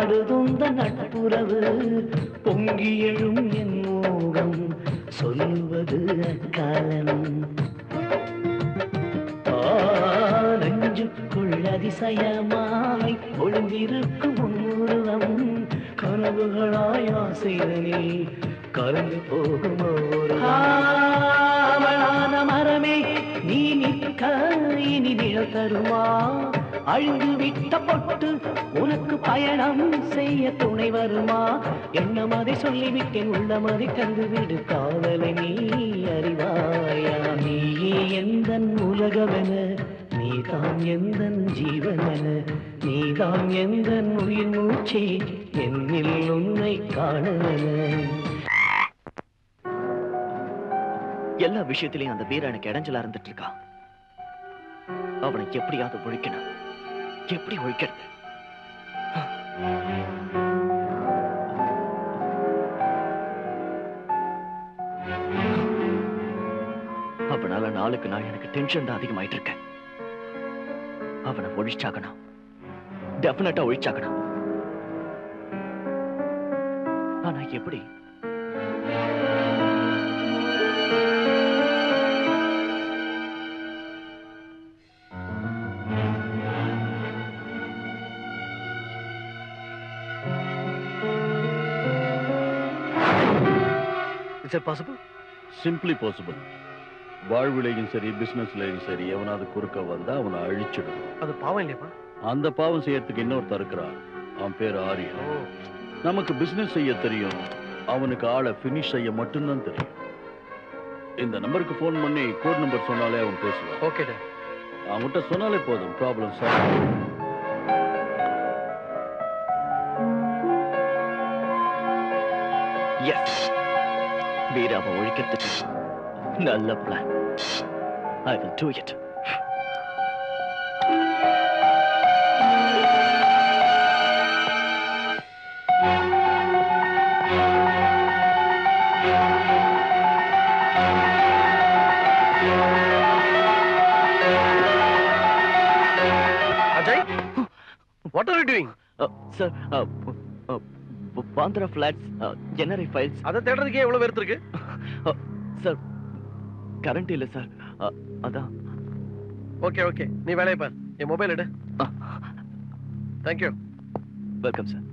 நாடுதுந்த நட்புறவு பொங்கி எழும் என் மோகம் சொல்வது அக்காலம். ஆ, நெஞ்சுக்குள் அதிசயமாய் ஒளிந்திருக்கும் உருவம் கனவுகளாய் ஆசைதனே கலந்து போகும் ஒரு மரமே நீ நிற்க இனி நிழல் தருமா? அழிந்து விட்ட பொட்டு உனக்கு பயணம் செய்ய துணை வருமா? என்ன அதை சொல்லிவிட்டேன் உள்ளமதை கண்டுவிடு காதலை நீ அறிவாயா? நீ எந்த உலகமென நீதான் எந்த ஜீவனென நீதான் எந்த உயிர் மூச்சே என்னில் உன்னை காணவன எல்லா விஷயத்திலையும் அந்த வீரன் எனக்கு இடைஞ்சலா இருந்துட்டு இருக்கான் அவனை எப்படியாவது ஒழிக்கணும். எப்படி ஒழிக்கிறது? அவனால நாளுக்கு நாள் எனக்கு டென்ஷன் தான் அதிகமாயிட்டு இருக்கேன். அவனை ஒழிச்சாகணும். டெபினட்டா ஒழிச்சாகணும். ஆனா எப்படி இட் பாசிபிள் சிம்பிளி பாசிபிள் வாழ்விலையும் சரி பிசினஸ்லயும் சரி எவனாவது குறுக்க வந்தா அவனை அழிச்சிடணும் அது பாவம் இல்லையாப்பா அந்த பாவம் செய்யறதுக்கு இன்னொருத்தர் இருக்கிறான் அவன் பேர் ஆரியன் நமக்கு பிசினஸ் செய்ய தெரியும். அவனுக்கு ஆளை ஃபினிஷ் செய்ய மட்டும்தான் தெரியும். இந்த நம்பருக்கு ஃபோன் பண்ணி கோட் நம்பர் சொன்னாலே அவன் பேசுவான். ஓகே அவன்கிட்ட சொன்னாலே போதும் ப்ராப்ளம் சால்வ் எஸ் வீராவை ஒழிக்கிறதுக்கு நல்ல plan I will do it Ajay what are you doing sir Bandra flats NRI files அதை தேடுறதுக்கே எவ்வளவு பேர் இருக்கு சார் கரண்ட் இல்ல சார். அதான். Okay okay. நீ வேலையை பார். என் மொபைல் எடு. தேங்க்யூ வெல்கம் சார்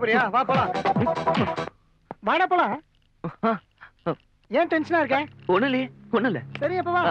இருக்க போறியா? வா போலாம். வாடா போலாம். ஏன் டென்ஷனா இருக்க? ஒண்ணும் இல்லையே ஒண்ணும் இல்ல. சரி அப்ப வா.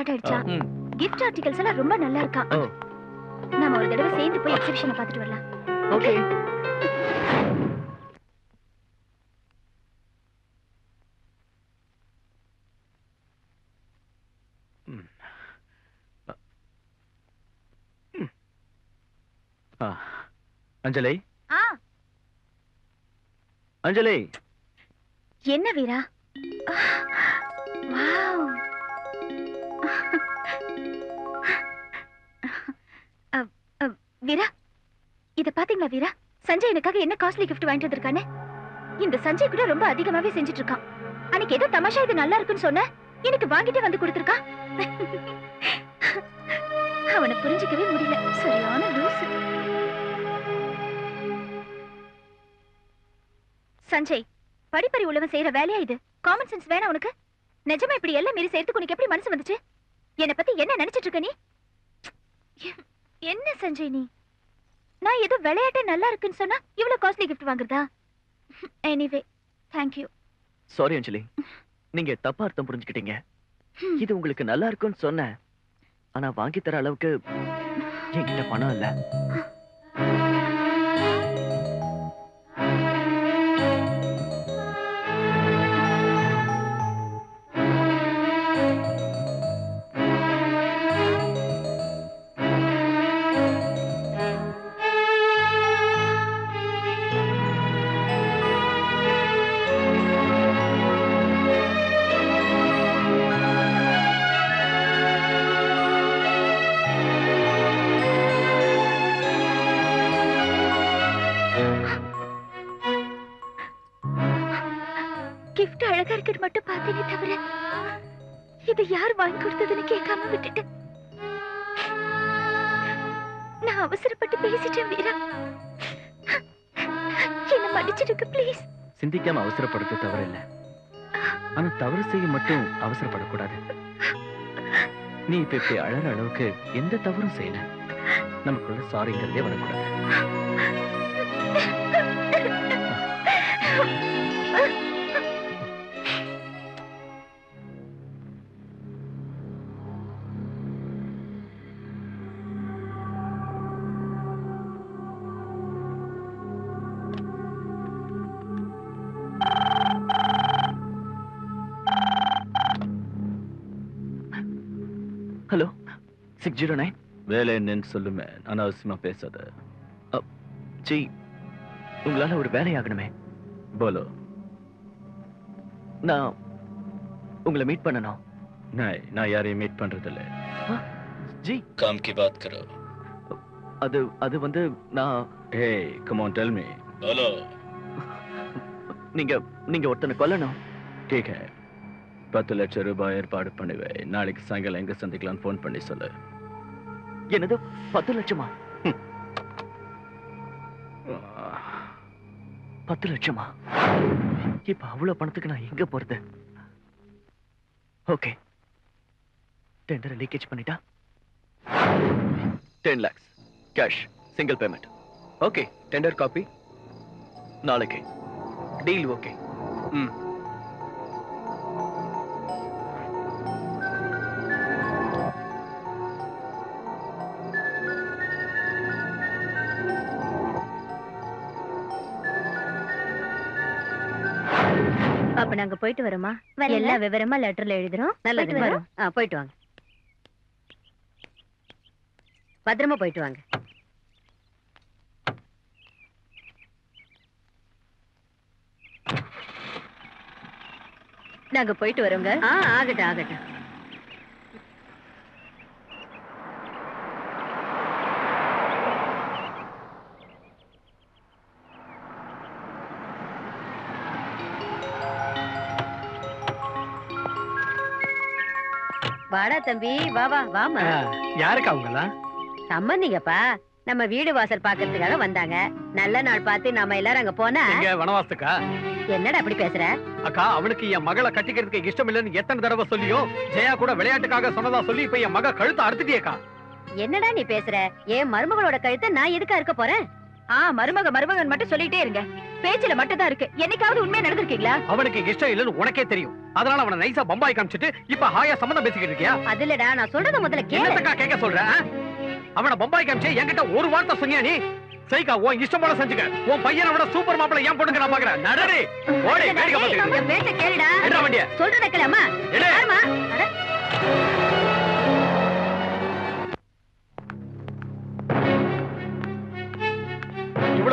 ஸ்டார்ட் ஆயிடுச்சா. கிஃப்ட் ஆர்டிகல்ஸ் எல்லாம் ரொம்ப நல்லா இருக்கா ஓ. நாம ஒரு தடவை சேர்ந்து போய் எக்ஸிபிஷனை பார்த்துட்டு வரலாம். ஓகே. அஞ்சலி? அஞ்சலி. என்ன வீரா? காஸ்ட்லி கிஃப்ட் வாங்கிட்டு வந்திருக்கானே? இந்த சஞ்சய் கூட ரொம்ப அதிகமாவே செஞ்சுட்டு இருக்கான் அன்னைக்கு ஏதோ தமாஷா இது நல்லா இருக்குன்னு சொன்ன எனக்கு வாங்கிட்டே வந்து கொடுத்துருக்கான் அவனை புரிஞ்சுக்கவே முடியல. சரியான லூசு. சஞ்சய் படிப்பறி உள்ளவன் செய்யற வேலையா இது? காமன் சென்ஸ் வேணா உனக்கு? நிஜமா இப்படி எல்லாம் மீறி செய்யறதுக்கு உனக்கு எப்படி மனசு வந்துச்சு? என்னை பத்தி என்ன நினைச்சிட்டு இருக்க நீ? என்ன சஞ்சய் நீ? நான் ஏதோ விளையாட்டு நல்லா இருக்குன்னு சொன்னா இவ்வளவு காஸ்ட்லி கிஃப்ட் வாங்குறதா? Anyway thank you sorry Anjali. நீங்க தப்பா அர்த்தம் புரிஞ்சுக்கிட்டீங்க. இது உங்களுக்கு நல்லா இருக்கும்னு சொன்னேன். ஆனா வாங்கி தர அளவுக்கு என்கிட்ட பணம் இல்ல. இப்ப இப்படி அழற அளவுக்கு எந்த தவறும் செய்யல. நமக்குள்ள சாரிங்கிறதே வரக்கூடாது. வேண்டான்னு சொல்லுவேன் அனாவசியமா பேசாத. உங்களால ஒரு வேலையாகணுமே. போலோ. நான் உங்களை மீட் பண்ணணும். நான் யாரையும் மீட் பண்றதில்ல. ஜி காம் கி பாத் கரோ. அது அது வந்து நான் hey come on tell me polo. நீங்க நீங்க ஒருத்தனை கொல்லணும். டீக் ஹே பத்து லட்சம் ரூபாய் ஏற்பாடு பண்ணுவேன். நாளைக்கு சாயங்காலம் எங்க சந்திக்கலாம்னு ஃபோன் பண்ணி சொல்லு. என்னது? பத்து லட்சமா? பத்து லட்சமா? இப்ப அவ்வளவு பணத்துக்கு நான் எங்க போறது? ஓகே. டெண்டரை லீக்கேஜ் பண்ணிட்டா? Ten lakhs cash single payment okay tender copy நாளைக்கு. டீல் ஓகே ம். நாங்க போயிட்டு வரோமா. எல்லா விவரமா லெட்டர்ல எழுதுறோம். நல்லது போயிட்டு வரோம். வாங்க. பத்திரமா போயிட்டு வாங்க. நாங்க போயிட்டு வரோங்க. ஆகட்டும் ஆகட்டும். வாடா தம்பி வா வா வாமா யாருக்கு அவங்கலாம் சம்மந்திங்கப்பா நம்ம வீடு வாசல் பாக்குறதுக்காக வந்தாங்க. நல்ல நாள் பார்த்து நாம எல்லாரும் அங்க போனா வனவாசத்துக்கா? என்னடா அப்படி பேசுற? அக்கா அவனுக்கு என் மகளை கட்டிக்கிறதுக்கு இஷ்டம் இல்லைன்னு எத்தனை தடவை சொல்லியும் ஜெயா கூட விளையாட்டுக்காக சொன்னதா சொல்லி இப்ப என் மக கழுத்தை அறுத்துட்டியேக்கா. என்னடா நீ பேசுற? என் மருமகளோட கழுத்தை நான் எதுக்கா இருக்க போறேன்? ஆ மருமக மருமகன் மட்டும் சொல்லிட்டே இருங்க. பேச்சுல மட்டும் தான் இருக்கு. என்னைக்காவது உண்மையா நடந்திருக்கீங்களா? அவனுக்கு இஷ்டம் இல்லைன்னு உனக்கே தெரியும். அதனால அவனை நைஸா பம்பாய் காமிச்சிட்டு இப்ப ஹாயா சம்மந்தம் பேசிக்கிட்டு இருக்கியா? அது இல்லடா நான் சொல்றத முதல்ல கேளு. என்னத்தக்கா கேட்க சொல்ற ஆ? அவனை பம்பாய் காமிச்சு என்கிட்ட ஒரு வார்த்தை சொன்னியா நீ? சைக்கா உன் இஷ்டம் போல செஞ்சுக்க. உன் பையனை விட சூப்பர் மாப்பிளை ஏன் பொண்ணுங்க நான் பாக்குறேன் நடடி. ஓடி வேடிக்கை பார்த்துக்கிட்டு என் பேச்ச கேளுடா. வண்டிய? சொல்றத கேளம்மா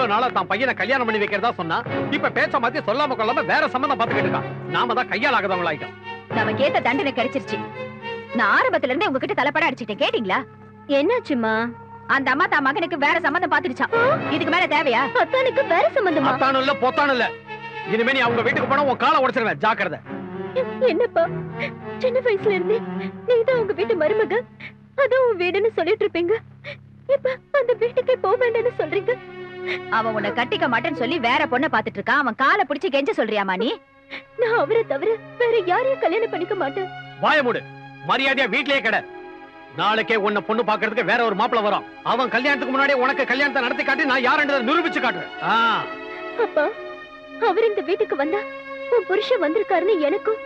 இவ்வளவு நாளா தான் பையனை கல்யாணம் பண்ணி வைக்கிறதா சொன்னா இப்ப பேச்ச மாத்தி சொல்லாம கொள்ளாம வேற சம்பந்தம் பாத்துக்கிட்டு இருக்கான் நாம தான் கையால் ஆகுதவங்களாயிட்டோம் நமக்கு ஏத்த தண்டனை கிடைச்சிருச்சு. நான் ஆரம்பத்துல இருந்தே உங்ககிட்ட தலைப்பட அடிச்சிட்டேன் கேட்டீங்களா? என்னாச்சுமா அந்த அம்மா தான் மகனுக்கு வேற சம்மந்தம் பாத்துடுச்சான் இதுக்கு மேல தேவையா? அத்தானுக்கு வேற சம்பந்தமா? அத்தானும் இல்ல பொத்தானும் இல்ல. இனிமே நீ அவங்க வீட்டுக்கு போனா உன் காலை உடைச்சிருவேன் ஜாக்கிரதை. என்னப்பா? சின்ன வயசுல இருந்தே நீதான் உங்க வீட்டு மருமக? அதான் உன் வீடுன்னு சொல்லிட்டு இருப்பீங்க. இப்ப அந்த வீட்டுக்கே போக வேண்டாம்னு சொல்றீங்க? அவன் உன்னை கட்டிக்க மாட்டேன்னு சொல்லி வேற பொண்ணை பாத்துட்டு இருக்கான் அவன் காலை பிடிச்சு கெஞ்ச சொல்றியாமா நீ? நான் அவரை தவிர வேற யாரையும் கல்யாணம் பண்ணிக்க மாட்டேன். வாய மூடு. மரியாதையா வீட்லயே கடை. நாளைக்கே உன்னை பொண்ணு பாக்குறதுக்கு வேற ஒரு மாப்பிள வரும். அவன் கல்யாணத்துக்கு முன்னாடியே உனக்கு கல்யாணத்தை நடத்தி காட்டி நான் யாருன்றதை நிரூபிச்சு காட்டுறேன் அப்பா அவர் இந்த வீட்டுக்கு வந்தா உன் புருஷன் வந்திருக்காருன்னு எனக்கும்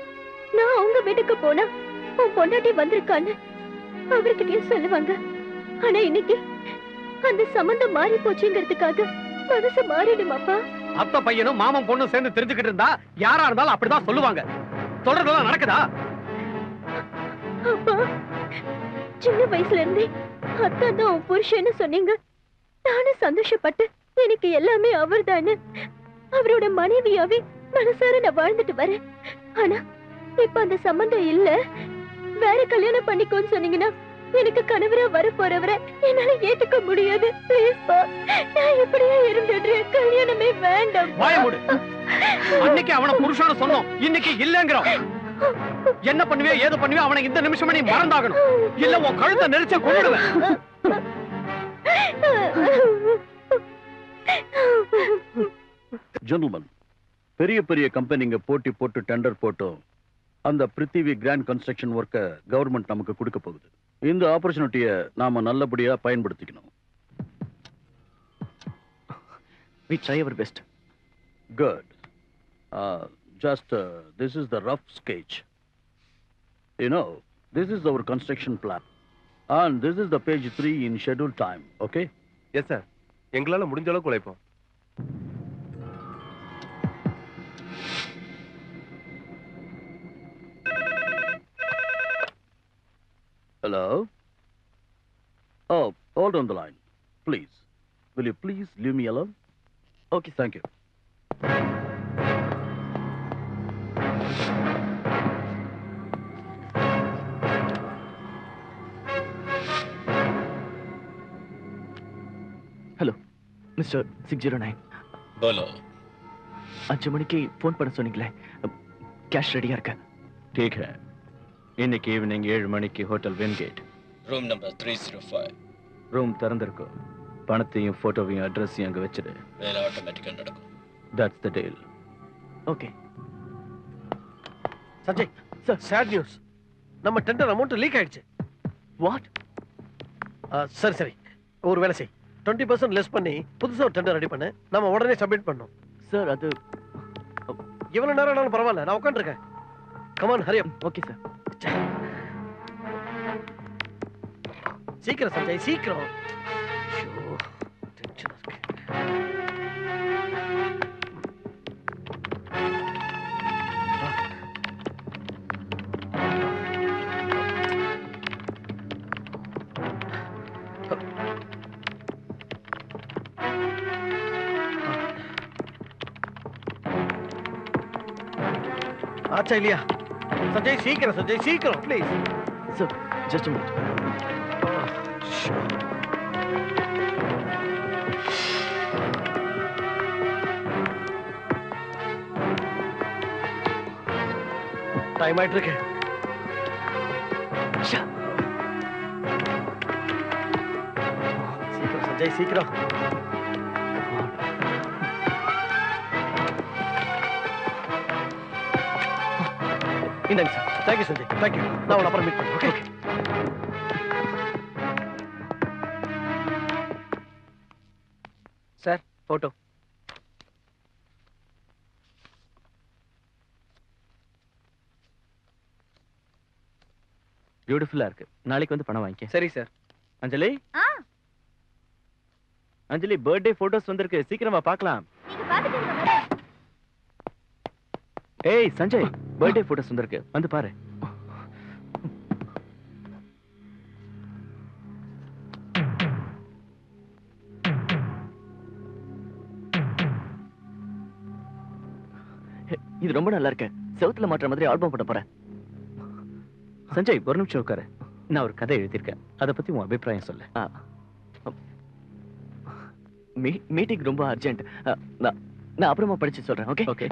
நான் அவங்க வீட்டுக்கு போனா உன் பொண்டாட்டி வந்திருக்கான்னு அவர்கிட்டயும் சொல்லுவாங்க. ஆனா இன்னைக்கு அந்த சம்பந்தம் மாறி போச்சுங்கிறதுக்காக மனசு மாறிடுமாப்பா? அத்தை பையனும் மாமன் பொண்ணும் சேர்ந்து தெரிஞ்சுக்கிட்டு இருந்தா யாரா இருந்தாலும் அப்படிதான் சொல்லுவாங்க. சொல்றதெல்லாம் நடக்குதா? அப்பா சின்ன வயசுல இருந்தே அத்தா தான் உன் புருஷன்னு சொன்னீங்க. நானும் சந்தோஷப்பட்டு எனக்கு எல்லாமே அவர்தான்னு. அவரோட மனைவியாவே மனசார நான் வாழ்ந்துட்டு வரேன். ஆனா இப்ப அந்த சம்பந்தம் இல்ல. வேற கல்யாணம் பண்ணிக்கோன்னு சொன்னீங்கன்னா எனக்கு கணவரா வர போறவரை என்னால ஏத்துக்க முடியாது. ப்ளீஸ்பா நான் இப்படியே இருந்துடுறேன் கல்யாணமே வேண்டாம் வாய மூடு. அன்னைக்கு அவன புருஷன்னு சொன்னோம். இன்னைக்கு இல்லங்கிறோம். என்ன பண்ணுவியோ ஏது பண்ணுவியோ அவனை இந்த நிமிஷமே நீ மறந்தாகணும். இல்ல உன் கழுத்தை நெரிச்ச கொண்டுடுவேன் ஜென்டில்மன் பெரிய பெரிய கம்பெனிங்க போட்டி போட்டு டெண்டர் போட்டோம். அந்த பிருத்திவி கிராண்ட் கன்ஸ்ட்ரக்ஷன் ஒர்க்கை கவர்மெண்ட் நமக்கு கொடுக்க போகுது. இந்த ஆப்பர்ச்சுனிட்டியை நாம நல்லபடியா பயன்படுத்திக்கணும் we try our best Good. Uh, just uh, this is the rough sketch. You know, this is our construction plan. And this is the page three in scheduled time, okay? Yes sir எங்களால முடிஞ்ச அளவுக்கு உழைப்போம் Hello? Oh, hold on the line, please. Will you please leave me alone? Okay, thank you. Hello mister six zero nine बोलो அஞ்சு மணிக்கு ஃபோன் பண்ண சொன்னீங்களே கேஷ் ரெடியா இருக்க ठीक है இன்னைக்கு ஈவினிங் ஏழு மணிக்கு hotel வென்கேட் room number three zero five room திறந்திருக்கும் பணத்தையும் ஃபோட்டோவையும் அட்ரஸையும் அங்கே வச்சிடு வேலை ஆட்டோமேட்டிக்காக நடக்கும். That's the deal okay Sanjay sir sad news நம்ம டெண்டர் அமௌண்ட் லீக் ஆயிடுச்சு. வாட் சரி சரி. ஒரு வேலை செய். டுவெண்ட்டி பர்சன்ட் லெஸ் பண்ணி புதுசாக ஒரு டெண்டர் ரெடி பண்ணு. நம்ம உடனே சப்மிட் பண்ணோம் சார் அது எவ்வளோ நேரம் ஆனாலும் பரவாயில்ல. நான் உட்காந்துருக்கேன் கமான் ஹரியம் ஓகே சார் சீக்கிரம் சஞ்சய் சீக்கிரம். ஐயோ, tension ஆ இருக்கு. ஆச்சா இல்லையா? சஞ்சய் சீக்கிரம் சஞ்சய் சீக்கிரம் ப்ளீஸ் சார் பயமாயிட்டு இருக்கேன் சீக்கிரம் சஞ்சய் சீக்கிரம் இந்தாங்க சார் தேங்க்யூ சஞ்சய் தேங்க்யூ நான் உன் அப்புறம் மீட் பண்ணேன் ஓகே ஓகே சார் ஃபோட்டோ பியூட்டிஃபுல்லா இருக்கு. நாளைக்கு வந்து பணம் வாங்கிக்க. சரி சார் அஞ்சலி? ஆ. அஞ்சலி பர்த்டே போட்டோஸ் வந்திருக்கு. சீக்கிரமா பார்க்கலாம். ஏய் சஞ்சய் பர்த்டே போட்டோஸ் வந்திருக்கு. வந்து பாரு. இது ரொம்ப நல்லா இருக்கு. செவுத்துல மாட்டுற மாதிரி ஆல்பம் போட போறேன். சஞ்சய் ஒரு நிமிஷம் உட்காரு. நான் ஒரு கதை எழுதியிருக்கேன். அதை பத்தி உன் அபிப்பிராயம் சொல்லு. மீட்டிங் ரொம்ப அர்ஜென்ட். நான் அப்புறமா படிச்சு சொல்றேன் ஓகே? ஓகே.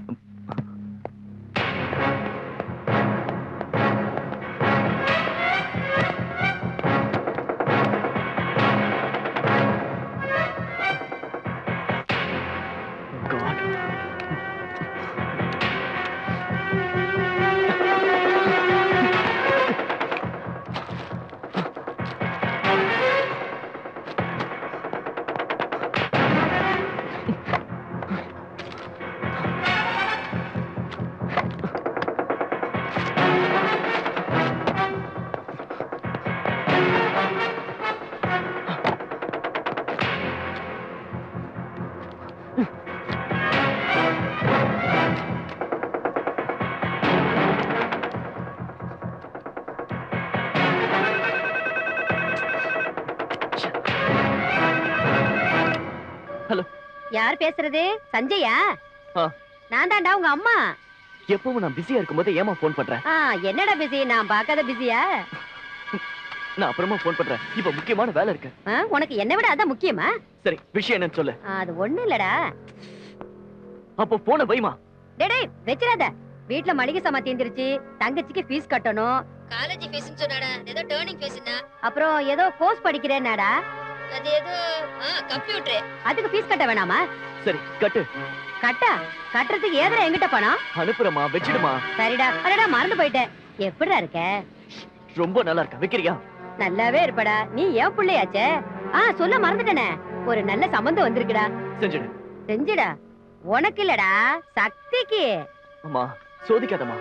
பேசுறது? சஞ்சயா. நான் தான்டா உங்க அம்மா. எப்பவும் நான் பிஸியா இருக்கும்போது ஏமா ஃபோன் பண்றேன் ஆ, என்னடா பிஸி நான் பார்க்காத பிஸியா நான் அப்புறமா ஃபோன் பண்றேன். இப்ப முக்கியமான வேலை இருக்கு. உனக்கு என்ன விட அதான் முக்கியமா? சரி விஷயம் என்னன்னு சொல்லு. அது ஒண்ணு இல்லடா. அப்போ போன வைமா. டேய் வெச்சிராத வீட்ல மளிகை சாமான் தீந்துருச்சு. தங்கச்சிக்கு ஃபீஸ் கட்டணும். காலேஜ் ஃபீஸ் சொன்னாடா. ஏதோ டேர்னிங் ஃபீஸ்னா அப்புறம் ஏதோ கோர்ஸ் படிக்கிறேன்னாடா. அது ஏதோ கம்ப்யூட்டர் அதுக்கு ஃபீஸ் கட்ட வேணாமா? சரி கட்டு. கட்டா? கட்டுறதுக்கு ஏதா எங்கிட்ட பணம்? அனுப்புறமா வச்சிடுமா? சரிடா அடடா மறந்து போயிட்டேன். எப்படிடா இருக்க? ரொம்ப நல்லா இருக்கா வைக்கிறியா? நல்லாவே இருப்படா. நீ ஏன் புள்ளையாச்சே. ஆ சொல்ல மறந்துட்டேனே. ஒரு நல்ல சம்பந்தம் வந்திருக்குடா. செஞ்சிடு. செஞ்சுடா. உனக்கு இல்லடா சக்திக்கு. அம்மா சோதிக்காதம்மா.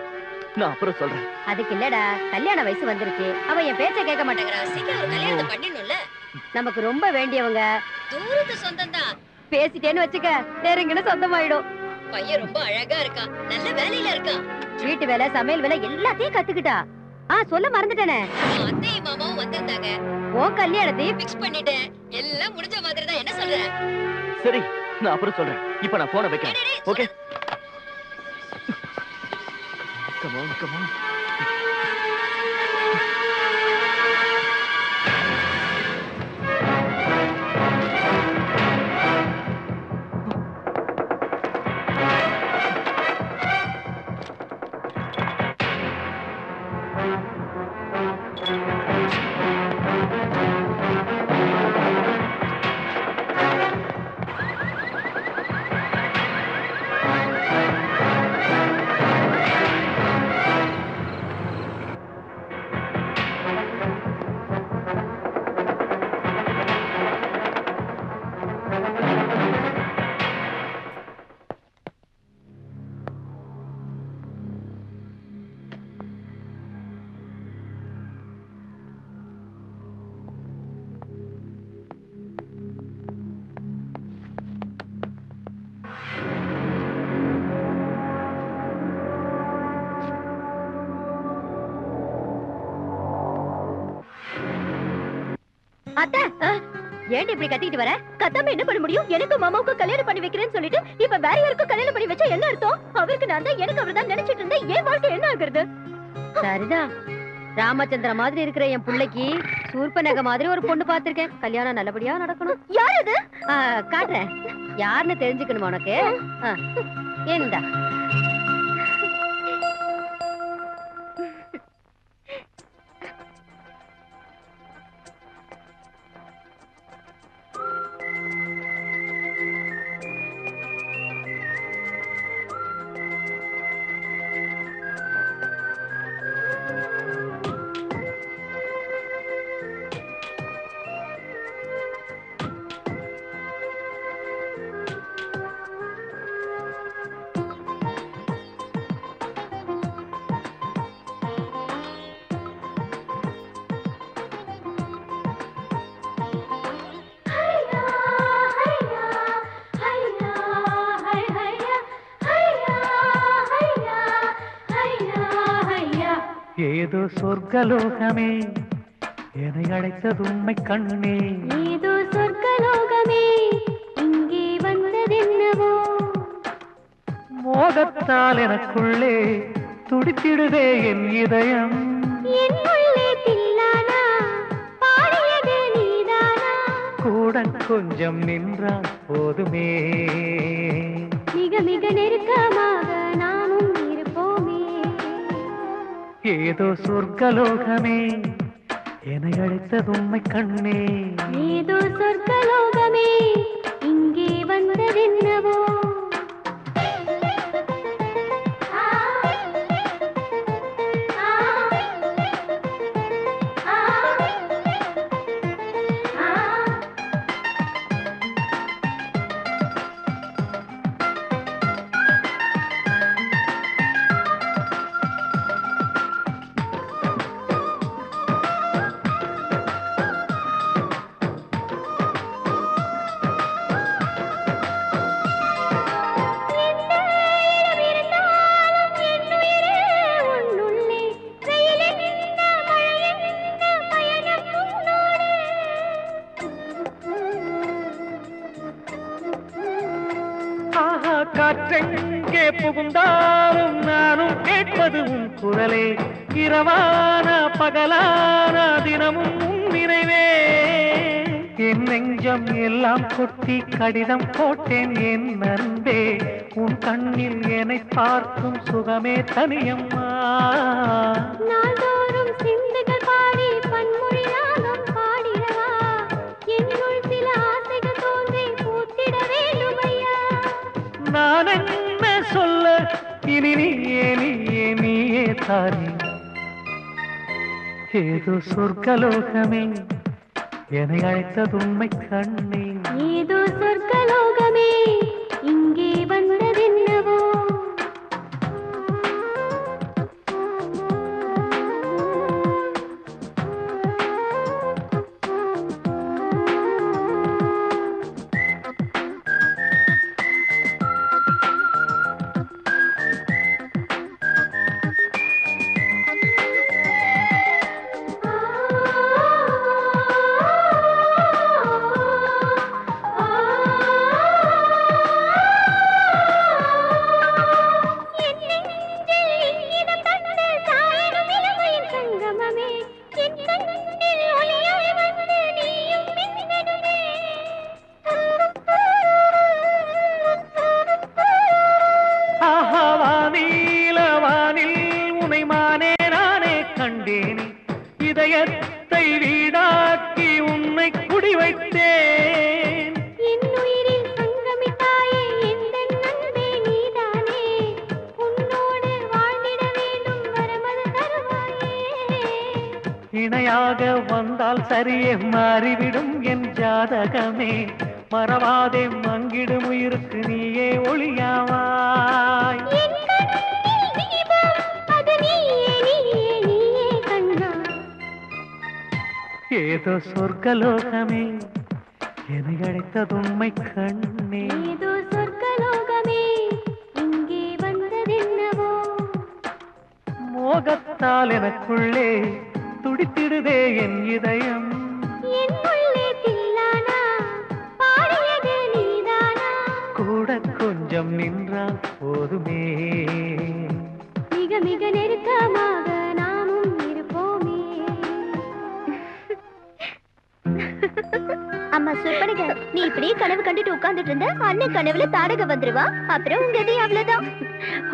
நான் அப்புறம் சொல்றேன். அதுக்கு இல்லடா கல்யாண வயசு வந்துருச்சு. அவ என் பேச்ச கேட்க மாட்டேங்கிறா சீக்கிரம் ஒரு கல்யாணத்தை பண்ணிடணும்ல. நமக்கு ரொம்ப வேண்டியவங்க. தூரத்து சொந்தம் தான் பேசிட்டேன்னு வச்சுக்க நெருங்கின சொந்தமாயிடும். பையன் ரொம்ப அழகா இருக்கான். நல்ல வேலையில இருக்கான். வீட்டு வேலை சமையல் வேலை எல்லாத்தையும் கத்துக்கிட்டா. ஆ சொல்ல மறந்துட்டேனே. அத்தையும் மாமாவும் வந்திருந்தாங்க. உன் கல்யாணத்தையும் பிக்ஸ் பண்ணிட்டேன். எல்லாம் முடிஞ்ச மாதிரி தான் என்ன சொல்ற? சரி நான் அப்புறம் சொல்றேன். இப்ப நான் போனை வைக்கிறேன். ஓகே கமான் கமான் அத்தை ஏன்டி இப்படி கத்திக்கிட்டு வர? கத்தாம என்ன பண்ண முடியும்? எனக்கு மாமாவுக்கு கல்யாணம் பண்ணி வைக்கிறேன்னு சொல்லிட்டு இப்ப வேற யாருக்கும் கல்யாணம் பண்ணி வச்சா என்ன அர்த்தம்? அவருக்கு நான் தான் எனக்கு அவர் தான் நினைச்சிட்டு இருந்தேன் என் வாழ்க்கை என்ன ஆகுறது? சரிதான் ராமச்சந்திர மாதிரி இருக்கிற என் புள்ளைக்கு சூர்பனக மாதிரி ஒரு பொண்ணு பார்த்திருக்கேன். கல்யாணம் நல்லபடியா நடக்கணும். யார் அது? காட்டுறேன். யாருன்னு தெரிஞ்சுக்கணுமா உனக்கு? ஆ, சொர்க்கலோகமே. என்னை அழைத்தது உண்மை கண்ணே ஏதோ சொர்க்கலோகமே. இங்கே வந்ததென்னவோ? மோகத்தால் எனக்குள்ளே துடித்திடுதே என் இதயம். கூட கொஞ்சம் நின்றால் ஏதோ குரலே இரவான பகலான தினமும் உன் நினைவே. என் நெஞ்சம் எல்லாம் கொட்டி கடிதம் போட்டேன் என் நண்பே உன் கண்ணில் என்னை பார்க்கும் சுகமே தனியம்மா. நீயே தானே ஏதோ சொர்க்கலோகமே என்னை அழைத்தது சரியே மாறிவிடும் என் ஜாதகமே. மறவாதே மங்கிடும் உயிருக்கு நீயே ஒளியாவாய். என் ஏதோ சொர்க்கலோகமே என்னை அழைத்தது உண்மை கண்ணே. ஏதோ சொர்க்கலோகமே இங்கே வந்ததென்னவோ? மோகத்தால் எனக்குள்ளே துடித்திடுதே என் இதயம். கொஞ்சம் நின்றால் போதுமே. மிக மிக நெருக்கமாக நாமும் இருப்போமே. அம்மா சொற்படுங்க நீ இப்படியே கனவு கண்டுட்டு உட்கார்ந்துட்டு இருந்த அண்ணன் கனவுல தாடக வந்துருவா. அப்புறம் உங்க அவ்வளவுதான்.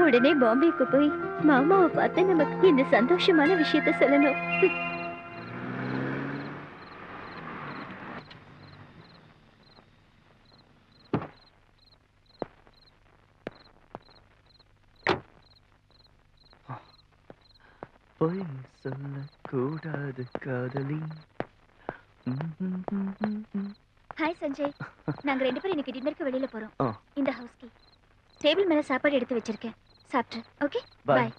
உடனே பாம்பேக்கு போய் மாமாவை பார்த்து நமக்கு இந்த சந்தோஷமான விஷயத்த சொல்லணும் பொய் காதலி. ஹாய் சஞ்சய் நாங்க ரெண்டு பேரும் இன்னைக்கு டின்னருக்கு வெளியில போறோம். இந்த ஹவுஸ்க்கு டேபிள் மேல சாப்பாடு எடுத்து வச்சிருக்கேன். சாப்பிட்டு ஓகே. பாய்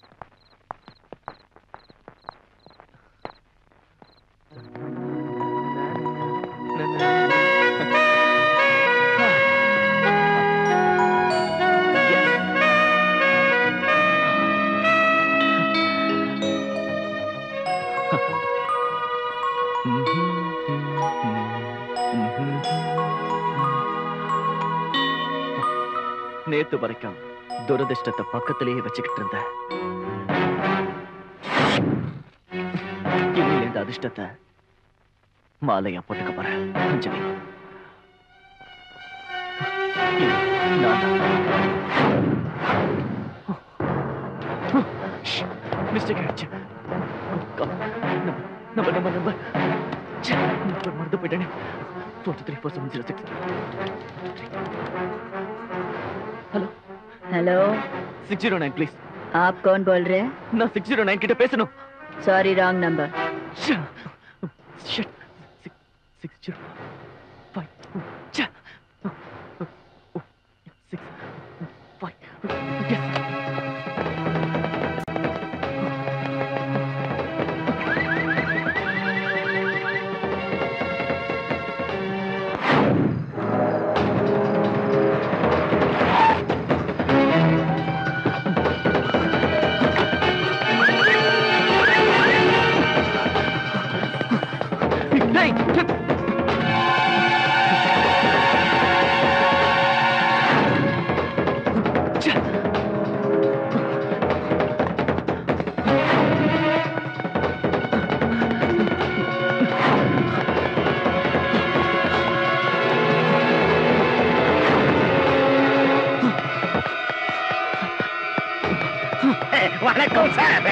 நேத்து வரைக்கும் துரதிர்ஷ்டத்தை பக்கத்திலேயே வச்சுக்கிட்டு இருந்தேன் இன்னில இந்த அதிர்ஷ்டத்தை மாலையா போட்டுக்க போறேன் அஞ்சலி. இது நான். மிஸ்டேக் ஆயிடுச்சு நம்ம நம்ம நம்ம நம்பர் மறந்து போயிட்டேனே. Four three four seven zero six hello hello six zero nine please आप कौन बोल रहे हैं ना सिक्स जीरो नाइन किटे पैसे no sorry wrong number shit வணக்கம் சார்.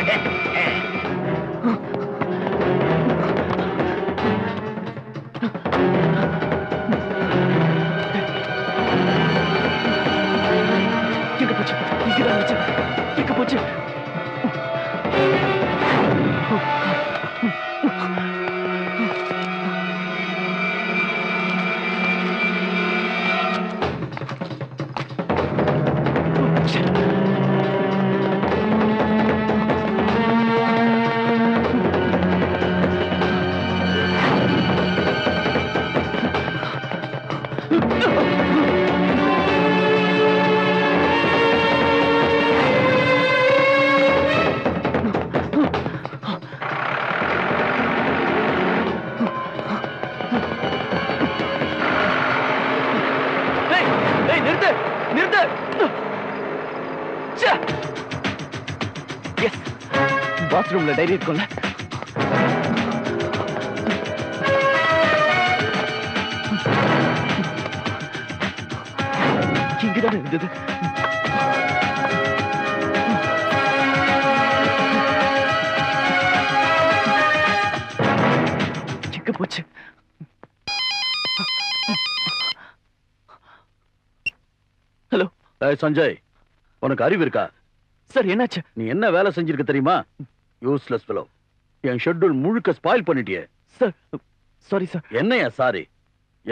பாத்ரூம்ல டைரி இருக்கும்ல? இங்கதானே இருந்தது? எங்க போச்சு? ஹலோ. சஞ்சய் உனக்கு அறிவு இருக்கா? சார் என்னாச்சு? நீ என்ன வேலை செஞ்சிருக்க தெரியுமா? யூஸ்லெஸ் ஃபெலோ என் ஷெட்யூல் முழுக்க ஸ்பாயில் பண்ணிட்டியே. சார் சாரி சார் என்னையா சாரி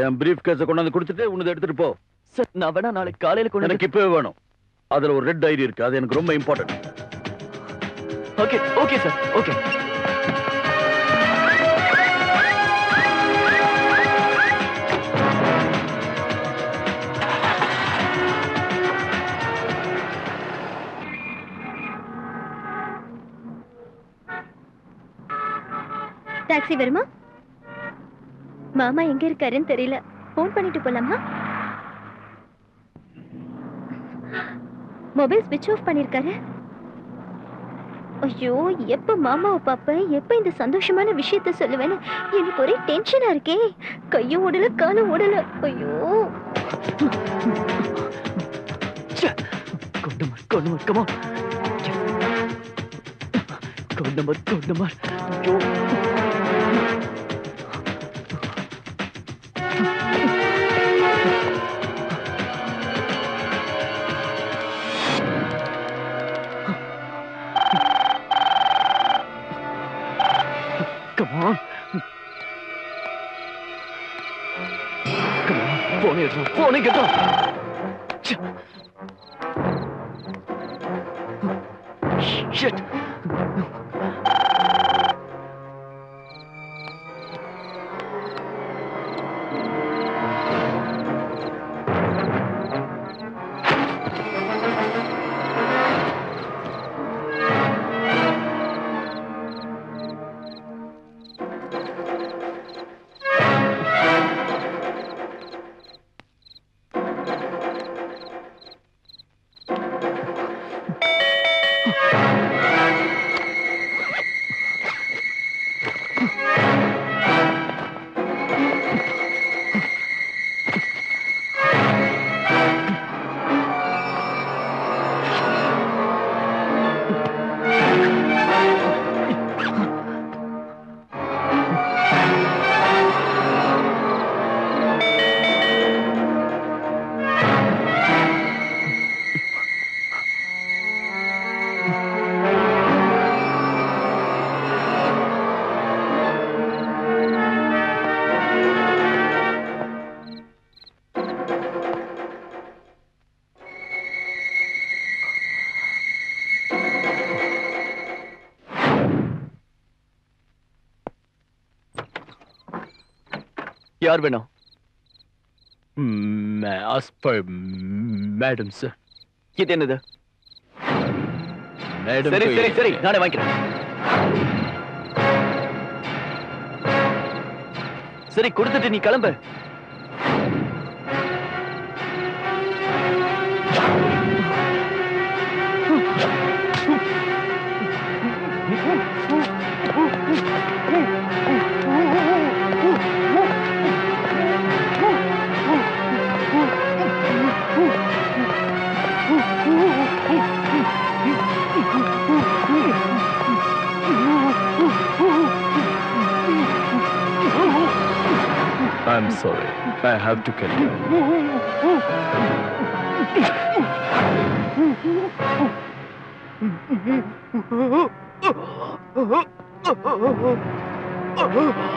என் பிரீஃப் கேஸை கொண்டாந்து கொடுத்துட்டு உனது எடுத்துட்டு போ. சார் நான் வேணா நாளைக்கு காலையில கொண்டு எனக்கு இப்பவே வேணும். அதுல ஒரு ரெட் டைரி இருக்கு. அது எனக்கு ரொம்ப important okay okay sir okay taxi வருமா? மாமா எங்க இருக்காருன்னு தெரியல. போன் பண்ணிட்டு போலாமா? மொபைல் ஸ்விட்ச் ஆஃப் பண்ணிருக்காரு. ஐயோ எப்ப மாமாவை பாப்ப எப்ப இந்த சந்தோஷமான விஷயத்த சொல்லுவேன்னு? எனக்கு ஒரே டென்ஷனா இருக்கே. கையும் ஓடல காலும் ஓடல. ஐயோ. கொண்டமர் கொண்டமர் கமா கொண்டமர் கொண்டமர் ஐயோ. Come on. Come on, phone எடுறா, phone எடுறா. ச்சே. Shit. யார் வேணும் மேடம் சார் இது என்னது மேடம் சரி சரி சரி நானே வாங்கிக்கிறேன் சரி கொடுத்துட்டு நீ கிளம்பு muito querido. Oh, [LAUGHS]